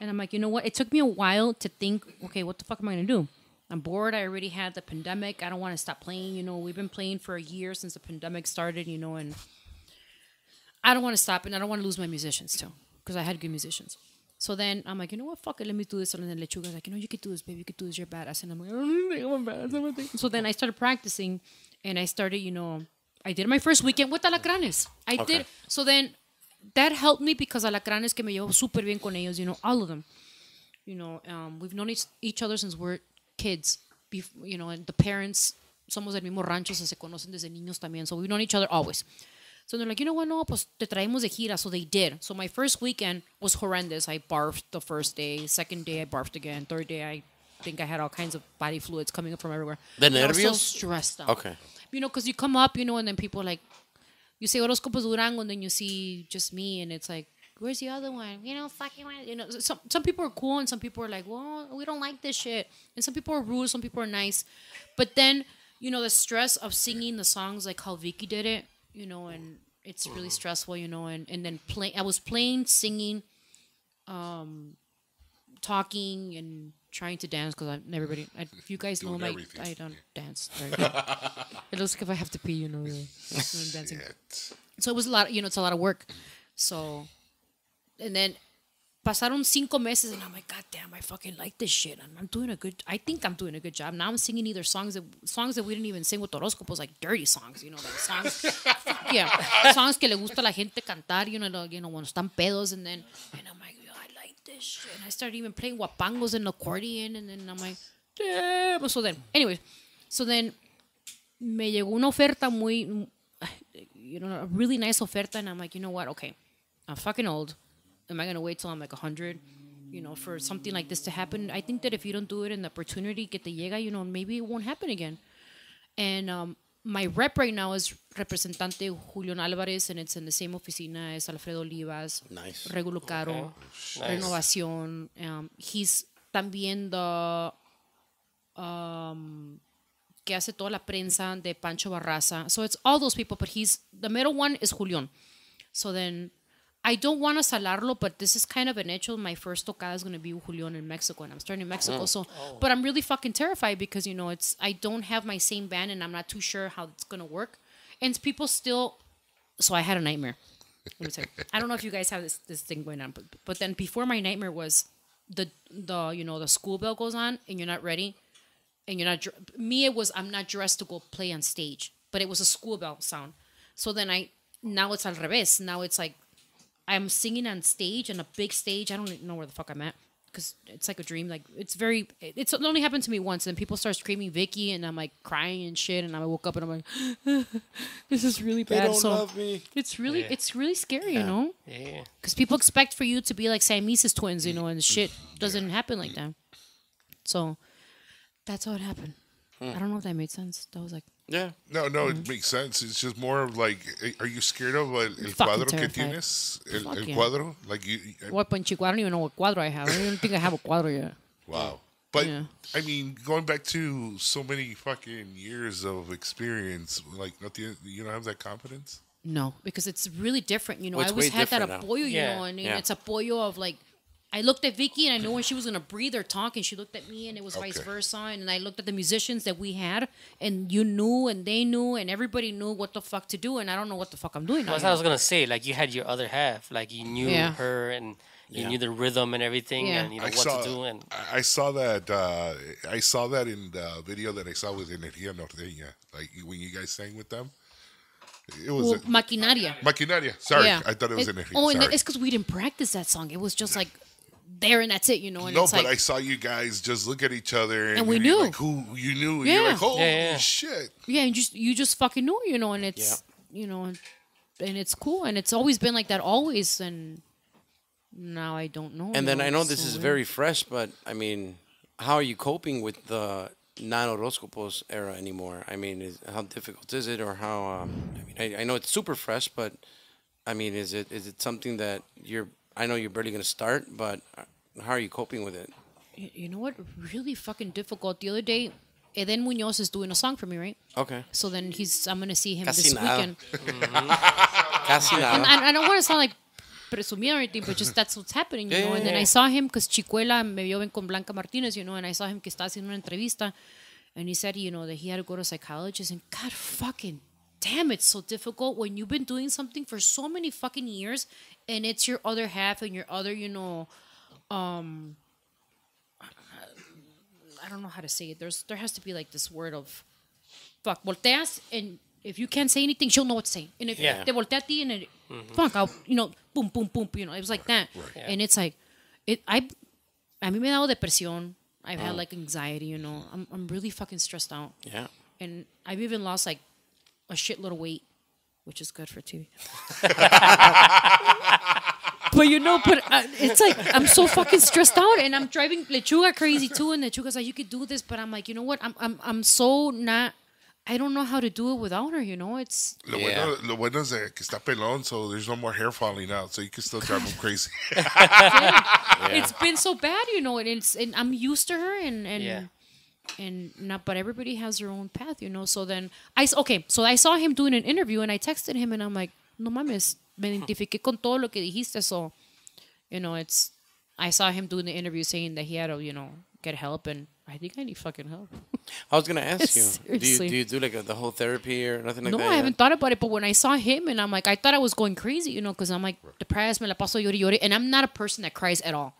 And I'm like, you know what? It took me a while to think. Okay, what the fuck am I gonna do? I'm bored. I already had the pandemic. I don't want to stop playing. You know, we've been playing for a year since the pandemic started. You know, and I don't want to stop, and I don't want to lose my musicians too, because I had good musicians. So then I'm like, you know what, fuck it, let me do this. And then Lechuga's like, you know, you could do this, baby, you could do this, you're badass. And I'm like, I don't think I'm badass. I'm thing. So then I started practicing, and I started, you know, I did my first weekend with Alacranes. I did. So then that helped me because Alacranes que me llevo súper bien con ellos, you know, all of them. You know, um, we've known each, each other since we're kids. Bef- you know, and the parents, somos del mismo rancho, so se conocen desde niños también. So we've known each other always. So they're like, you know what? No, pues te traemos de gira. So they did. So my first weekend was horrendous. I barfed the first day. Second day, I barfed again. Third day, I think I had all kinds of body fluids coming up from everywhere. The And I was so stressed out. Okay. You know, because you come up, you know, and then people like, you say Horóscopos Durango, and then you see just me, and it's like, where's the other one? You know, fucking, one. you know, some some people are cool, and some people are like, well, we don't like this shit, and some people are rude, some people are nice, but then you know the stress of singing the songs like how Vicky did it, you know, and it's really stressful, you know, and and then play. I was playing, singing, um, talking, and trying to dance because I'm everybody. I, if you guys know my. I don't dance. Right? it looks like if I have to pee, you know, really, when I'm dancing Shit. so it was a lot you know it's a lot of work so and then pasaron cinco meses and i'm like god damn i fucking like this shit I'm, I'm doing a good i think i'm doing a good job now i'm singing either songs that songs that we didn't even sing with Toroscopos like dirty songs you know like songs yeah songs que le gusta la gente cantar you know lo- you know están pedos and then and i'm like "Yo, i like this shit and i started even playing guapangos and accordion and then i'm like damn so then anyways so then me llegó una oferta muy, you know, a really nice oferta, and I'm like, you know what? Okay, I'm fucking old. Am I gonna wait till I'm like 100? You know, for something like this to happen? I think that if you don't do it and the opportunity que te llega, you know, maybe it won't happen again. And um, my rep right now is representante Julián Álvarez, and it's in the same oficina as Alfredo Olivas, Nice. Regulo Caro, Nice. Renovación. Um, he's también the um, que hace toda la prensa de Pancho Barraza. So it's all those people, but he's the middle one is Julián. So then I don't want to salarlo, but this is kind of an hecho. My first tocada is going to be Julián in Mexico, and I'm starting in Mexico. Mm. So, oh. but I'm really fucking terrified because you know it's I don't have my same band, and I'm not too sure how it's going to work. And people still, so I had a nightmare. Let me tell you. I don't know if you guys have this this thing going on, but but then before my nightmare was the the you know the school bell goes on and you're not ready and you're not me it was i'm not dressed to go play on stage but it was a school bell sound so then i now it's al revés now it's like i'm singing on stage on a big stage i don't even know where the fuck i'm at because it's like a dream. Like it's very. It's it only happened to me once, and people start screaming Vicky, and I'm like crying and shit, and I woke up and I'm like, this is really bad. don't so love me. it's really it's really scary, you know, Yeah. because people expect for you to be like Siamese twins, you know, and shit doesn't happen like that. So that's how it happened. Hmm. I don't know if that made sense. That was like Yeah. No, no, it makes sense. It's just more of like, are you scared of el, el Fucking cuadro que tienes? El, Fuck el yeah. cuadro? Like you, eh, what in Chico? I don't even know what cuadro I have. I don't even think I have a cuadro yet. wow. But Yeah. I mean, going back to so many fucking years of experience, like, no tiene- you don't have that confidence. No, because it's really different. You know, Well, I always had that different now. apoyo, you Yeah, know, and, and yeah. it's apoyo of like, I looked at Vicky and I knew when she was gonna breathe or talk, and she looked at me, and it was vice versa. And I looked at the musicians that we had, and you knew, and they knew, and everybody knew what the fuck to do, and I don't know what the fuck I'm doing now. That's what I was gonna say. Like you had your other half. Like you knew Yeah. her and you Yeah. knew the rhythm and everything, Yeah. and you know I what saw, to do. And I I saw that. Uh, I saw that in the video that I saw with Energía Norteña. Like when you guys sang with them, it was well, a- maquinaria. Maquinaria. Sorry, yeah, I thought it was It- Energía. Oh, and it's because we didn't practice that song. It was just like there and that's it, you know. And no, it's but like, I saw you guys just look at each other, and, And we knew. like, who you knew. Yeah. You're like, holy Yeah, yeah. shit. yeah, and just you just fucking knew, you know, and it's yeah. you know, and, and it's cool, and it's always been like that, always, and now I don't know. And then you I know this so is weird. very fresh, but I mean, how are you coping with the non Horóscopos era anymore? I mean, is, how difficult is it, or how? Um, I mean, I, I know it's super fresh, but I mean, is it is it something that you're? I know you're barely gonna start, but uh, how are you coping with it? You know what? Really fucking difficult. The other day, Edén Muñoz is doing a song for me, right? Okay, So then he's I'm gonna see him Casi this nada. weekend. casi And nada. I, I don't want to sound like presumida or anything, but just that's what's happening, you Yeah, know. yeah, and then yeah. I saw him because Chicuela me vio ven con Blanca Martinez, you know, and I saw him que estaba haciendo una entrevista, and he said, you know, that he had to go to a psychologist, and God fucking damn, it's so difficult when you've been doing something for so many fucking years, and it's your other half and your other, you know, um, I don't know how to say it. There's there has to be like this word of fuck volteas and if you can't say anything, she'll know what to say. And if Yeah. te voltea a ti and it, fuck, I'll, you know, boom, boom, boom, you know, it was like that. And it's like, it, I, a mí me ha dado depresión. I've had like anxiety, you know. I'm, I'm really fucking stressed out. Yeah. And I've even lost like a shitload of weight, which is good for TV. but you know, but uh, it's like I'm so fucking stressed out, and I'm driving Lechuga crazy too. And Lechuga's like, "You could do this," but I'm like, you know what? I'm I'm I'm so not. I don't know how to do it without her. You know, it's Lo, Yeah. bueno, lo bueno es de que está pelón, so there's no more hair falling out, so you can still drive him crazy. it's been so bad, you know, and it's and I'm used to her, and and Yeah. And not, but everybody has their own path, you know. So then i okay, so I saw him doing an interview, and I texted him, and I'm like, no mames, me identifiqué con todo lo que dijiste, so you know, it's. I saw him doing the interview saying that he had to, you know, get help, and I think I need fucking help. I was gonna ask you, do you do you do like a, the whole therapy or nothing like no, that? I yet? haven't thought about it, but when I saw him, and I'm like, I thought I was going crazy, you know, because I'm like depressed, me la paso llori llori, and I'm not a person that cries at all.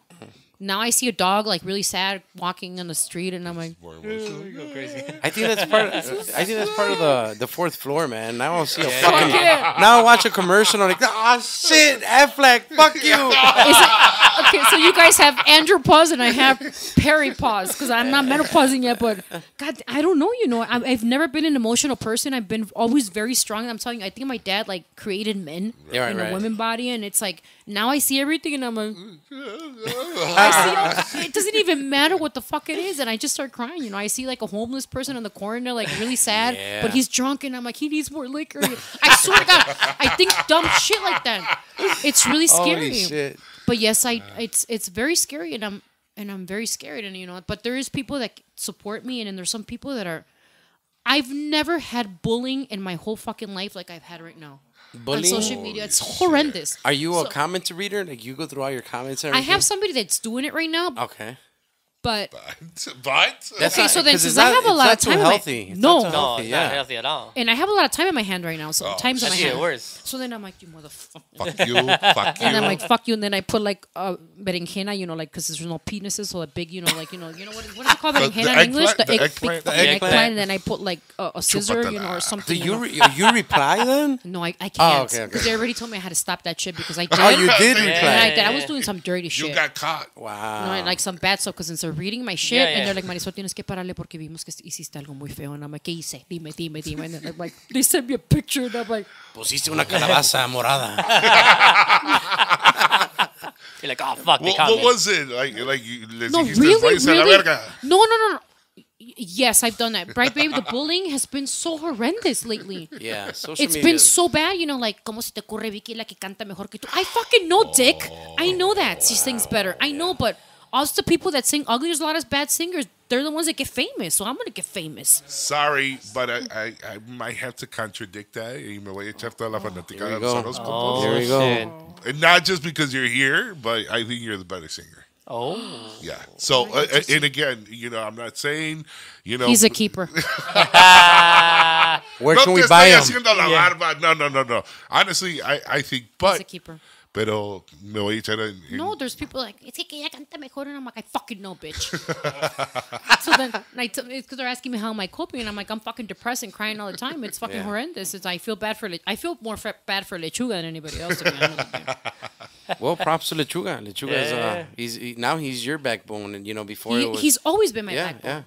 Now I see a dog like really sad walking on the street, and I'm like, I think that's part. I think that's part of the the fourth floor, man. Now I'll see a fuck fucking. yeah. Now I watch a commercial. I'm like, oh shit, Affleck, fuck you. Is it, okay, so you guys have andropause and I have peripause because I'm not menopausing yet. But God, I don't know. You know, I, I've never been an emotional person. I've been always very strong. I'm telling you, I think my dad like created men right, in right. a woman body, and it's like now I see everything, and I'm like, I see. All, it doesn't even matter what the fuck it is, and I just start crying. You know, I see like a homeless person in the corner, like really sad, Yeah. but he's drunk, and I'm like, he needs more liquor. I swear to God, I think dumb shit like that. It's really scary. Holy shit. But yes, I it's it's very scary, and I'm and I'm very scared, and you know. But there is people that support me, and then there's some people that are. I've never had bullying in my whole fucking life like I've had right now on Bullying. social media. It's horrendous. Are you a comment reader? Like you go through all your comments? And I have somebody that's doing it right now, Okay. But But okay, not- so then 'cause it's since I have a lot of time, in my- healthy. It's no, not too No, healthy, yeah. not healthy at all. and I have a lot of time in my hand right now. So times in my hand. worse. So then I'm like, you motherfucker. fuck you, fuck you. And I'm like, fuck you. And then I put like uh, berenjena, you know, like, because there's no penises, so a big, you know, like, you know, you know what, what is it called? The- Berenjena the in English? eggplant- the egg- eggplant. The fucking eggplant. eggplant. And then I put like a, a scissor, you know, or something. Do you you re- you reply then? No, I, I Oh, can't. okay, okay. Because they already told me I had to stop that shit because I did. Oh, you did reply. I, was doing some dirty shit. You got caught. Wow. No, like some bad stuff because since they're reading my shit Yeah, and yeah. they're like, Marisol, tienes que pararle porque vimos que hiciste algo muy feo. And I'm like, ¿qué hice? Dime, dime, dime. And then I'm like, they sent me a picture and I'm like, Pusiste una calabaza morada. You're like, oh fuck, they What, was it? Like, like you, les no, dijiste, really, "Váyanse a la really? verga." No, no, no, no. Yes, I've done that. Right, babe? The bullying has been so horrendous lately. Yeah, social It's media. been so bad, you know, like, ¿cómo se te ocurre Vicky la que canta mejor que tú? I fucking know, dick. I know that. She sings better. I know, but also the people that sing ugly, there's a lot of bad singers. They're the ones that get famous, so I'm gonna get famous. Sorry, but I, I, I might have to contradict that. Y me voy a echar toda la fanaticada Here we de los go. Oh, Here we go. And not just because you're here, but I think you're the better singer. Oh. Yeah. So, uh, uh, and again, you know, I'm not saying, you know, He's a keeper. Where no can te we buy estoy them? haciendo la Yeah. No, no, no, no. Honestly, I, I think, but. He's but, a keeper. Pero me voy a echar en, en- No, there's people like, it's que ella canta mejor. And I'm like, I fucking know, bitch. so then, and I t- it's because they're asking me how am I coping. And I'm like, I'm fucking depressed and crying all the time. It's fucking Yeah. horrendous. It's, I feel bad for, Le- I feel more fa- bad for Lechuga than anybody else, to be honest. Well, props to Lechuga. Lechuga is uh, he's he, now he's your backbone, and you know before He, it was he's always been my yeah backbone. yeah.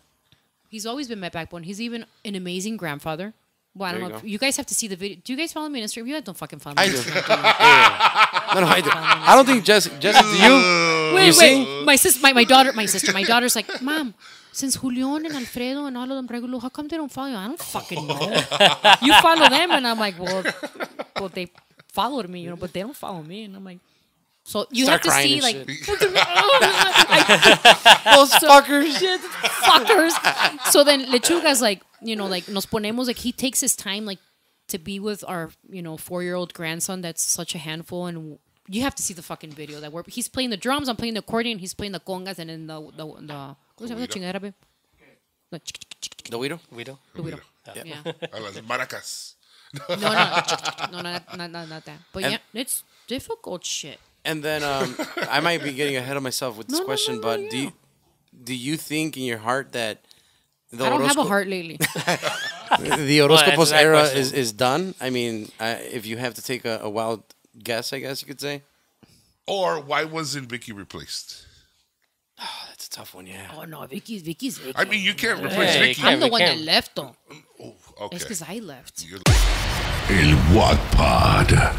He's always been my backbone. He's even an amazing grandfather. Well, I don't you know. go. You guys have to see the video. Do you guys follow me on Instagram? You guys don't fucking follow me. I on do. Instagram, do you? Yeah. No, no, I do. I don't think Jesse. Jesse, do you? Wait, You wait. see? My sister, my, my daughter, my sister, my daughter's like, Mom, since Julian and Alfredo and all of them regular, how come they don't follow you? I don't fucking know. you follow them, and I'm like, well, well, they followed me, you know, but they don't follow me, and I'm like, so you Start have to see like shit. I- Those fuckers. shit, fuckers. So then Lechuga's like, you know, like nos ponemos like he takes his time like to be with our, you know, four year old grandson that's such a handful and you have to see the fucking video that where he's playing the drums, I'm playing the accordion, he's playing the congas and then the the the ¿cómo se llama la chingadera, babe? The Guido? Guido. the güiro. Yeah. a las maracas. No, no, no, not, not, not, not that. But And- yeah, it's difficult shit. And then um, I might be getting ahead of myself with this No, no, question, no, no, but do you do you think in your heart that the I don't have a heart lately. the Horóscopos answer era question. is, is done? I mean, I, if you have to take a, a wild guess, I guess you could say. Or why wasn't Vicky replaced? That's a tough one, yeah. oh no, Vicky's Vicky's Vicky. I mean, you can't replace Hey, Vicky. can't- I'm the one that can't. left though. Oh, okay. It's because I left. You're- El GuacPod.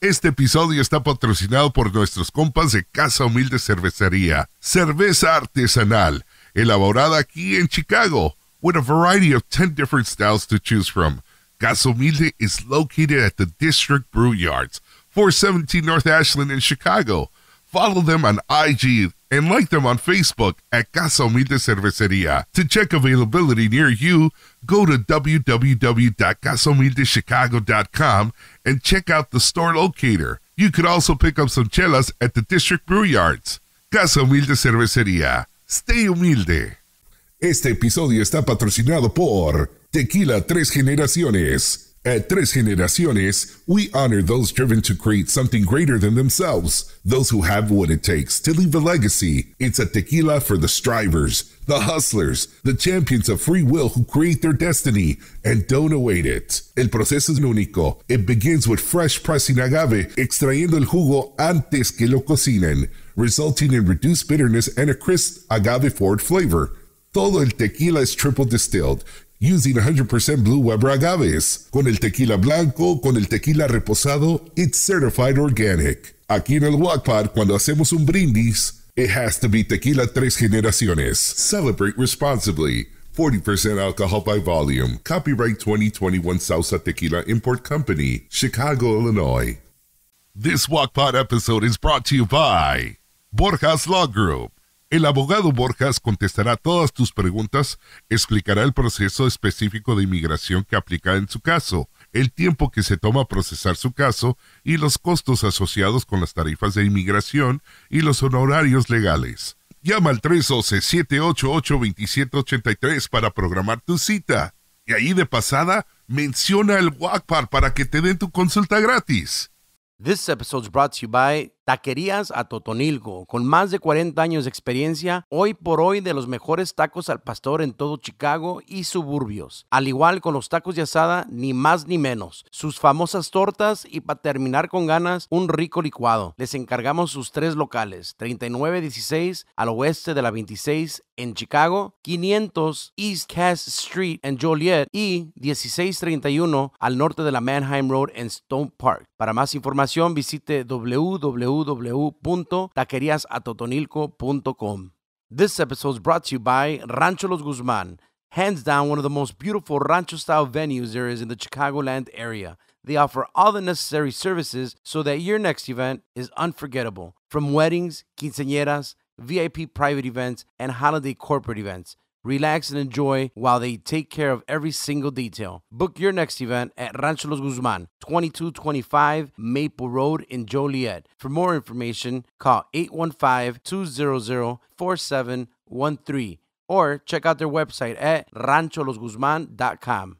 Este episodio está patrocinado por nuestros compas de Casa Humilde Cervecería. Cerveza artesanal, elaborada aquí en Chicago, with a variety of 10 different styles to choose from. Casa Humilde is located at the District Brew Yards, 417 North Ashland in Chicago. Follow them on IG and like them on Facebook at Casa Humilde Cervecería. To check availability near you, go to www.casahumildechicago.com and check out the store locator. You could also pick up some chelas at the District Brew Yards. Casa Humilde Cervecería. Stay humilde. Este episodio está patrocinado por Tequila Tres Generaciones. At Tres Generaciones, we honor those driven to create something greater than themselves, those who have what it takes to leave a legacy. It's a tequila for the strivers, the hustlers, the champions of free will who create their destiny and don't await it. El proceso es único. It begins with fresh pressing agave, extrayendo el jugo antes que lo cocinen, resulting in reduced bitterness and a crisp agave forward flavor. Todo el tequila es triple distilled, using 100% Blue Weber agaves. Con el tequila blanco, con el tequila reposado, it's certified organic. Aquí en el GuacPod, cuando hacemos un brindis, it has to be tequila tres generaciones. Celebrate responsibly. 40% alcohol by volume. Copyright 2021 Sauza Tequila Import Company, Chicago, Illinois. This GuacPod episode is brought to you by Borjas Law Group. El abogado Borjas contestará todas tus preguntas, explicará el proceso específico de inmigración que aplica en su caso, el tiempo que se toma procesar su caso y los costos asociados con las tarifas de inmigración y los honorarios legales. Llama al 312-788-2783 para programar tu cita. Y ahí de pasada, menciona el WACPAR para que te den tu consulta gratis. This episode is brought to you by Taquerías a Totonilco. Con más de 40 años de experiencia, hoy por hoy de los mejores tacos al pastor en todo Chicago y suburbios. Al igual con los tacos de asada, ni más ni menos. Sus famosas tortas y para terminar con ganas, un rico licuado. Les encargamos sus tres locales: 3916 al oeste de la 26 en Chicago, 500 East Cass Street en Joliet y 1631 al norte de la Manheim Road en Stone Park. Para más información visite www.taqueriasatotonilco.com. This episode is brought to you by Rancho Los Guzman, hands down one of the most beautiful rancho style venues there is in the Chicagoland area. They offer all the necessary services so that your next event is unforgettable. From weddings, quinceañeras, VIP private events, and holiday corporate events. Relax and enjoy while they take care of every single detail. Book your next event at Rancho Los Guzman, 2225 Maple Road in Joliet. For more information, call 815-200-4713 or check out their website at rancholosguzman.com.